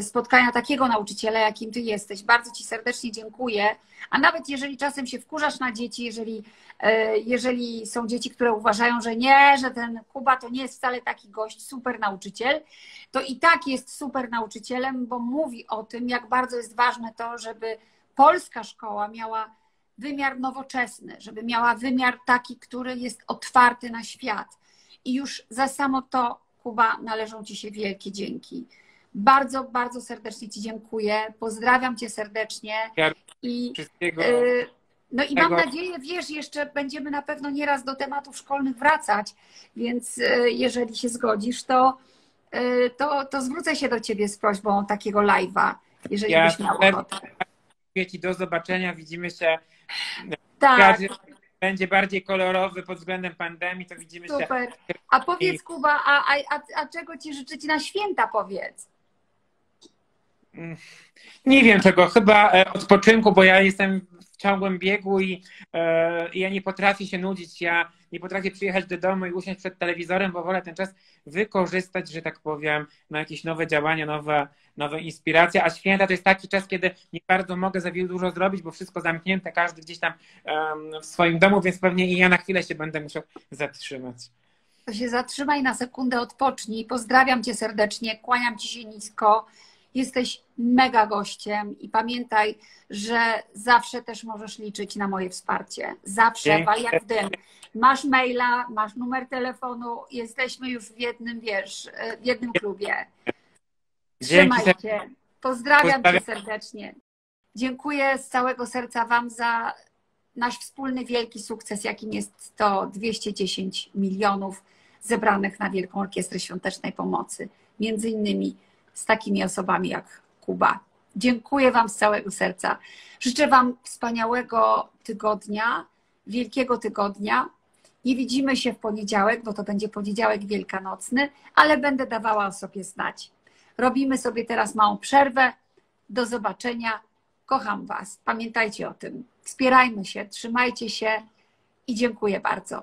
spotkania takiego nauczyciela, jakim ty jesteś. Bardzo ci serdecznie dziękuję. A nawet jeżeli czasem się wkurzasz na dzieci, jeżeli, e, jeżeli są dzieci, które uważają, że nie, że ten Kuba to nie jest wcale taki gość, super nauczyciel, to i tak jest super nauczycielem, bo mówi o tym, jak bardzo jest ważne to, żeby polska szkoła miała wymiar nowoczesny, żeby miała wymiar taki, który jest otwarty na świat. I już za samo to Kuba, należą Ci się wielkie dzięki. Bardzo, bardzo serdecznie Ci dziękuję. Pozdrawiam Cię serdecznie. Ja I, Wszystkiego. y, no i mam nadzieję, wiesz, jeszcze będziemy na pewno nieraz do tematów szkolnych wracać, więc y, jeżeli się zgodzisz, to, y, to, to zwrócę się do Ciebie z prośbą takiego live'a, jeżeli Ja byś miał ochotę. Dziękuję do zobaczenia. Widzimy się. Tak, będzie bardziej kolorowy pod względem pandemii, to widzimy się. super. A powiedz Kuba, a, a, a czego Ci życzyć na święta, powiedz? Nie wiem czego, chyba e, odpoczynku, bo ja jestem w ciągłym biegu i e, i ja nie potrafię się nudzić. Ja nie potrafię przyjechać do domu i usiąść przed telewizorem, bo wolę ten czas wykorzystać, że tak powiem, na jakieś nowe działania, nowe, nowe inspiracje. A święta to jest taki czas, kiedy nie bardzo mogę za wiele dużo zrobić, bo wszystko zamknięte, każdy gdzieś tam w swoim domu, więc pewnie i ja na chwilę się będę musiał zatrzymać. To się zatrzymaj na sekundę, odpocznij. Pozdrawiam Cię serdecznie, kłaniam Ci się nisko. Jesteś mega gościem i pamiętaj, że zawsze też możesz liczyć na moje wsparcie. Zawsze, wal jak w dym. Masz maila, masz numer telefonu, jesteśmy już w jednym, wiesz, w jednym klubie. Trzymaj się. Pozdrawiam Cię Pozdrawiam. serdecznie. Dziękuję z całego serca Wam za nasz wspólny wielki sukces, jakim jest to 210 milionów zebranych na Wielką Orkiestrę Świątecznej Pomocy. Między innymi z takimi osobami jak Kuba. Dziękuję Wam z całego serca. Życzę Wam wspaniałego tygodnia, wielkiego tygodnia. Nie widzimy się w poniedziałek, bo to będzie poniedziałek wielkanocny, ale będę dawała o sobie znać. Robimy sobie teraz małą przerwę. Do zobaczenia. Kocham Was. Pamiętajcie o tym. Wspierajmy się, trzymajcie się i dziękuję bardzo.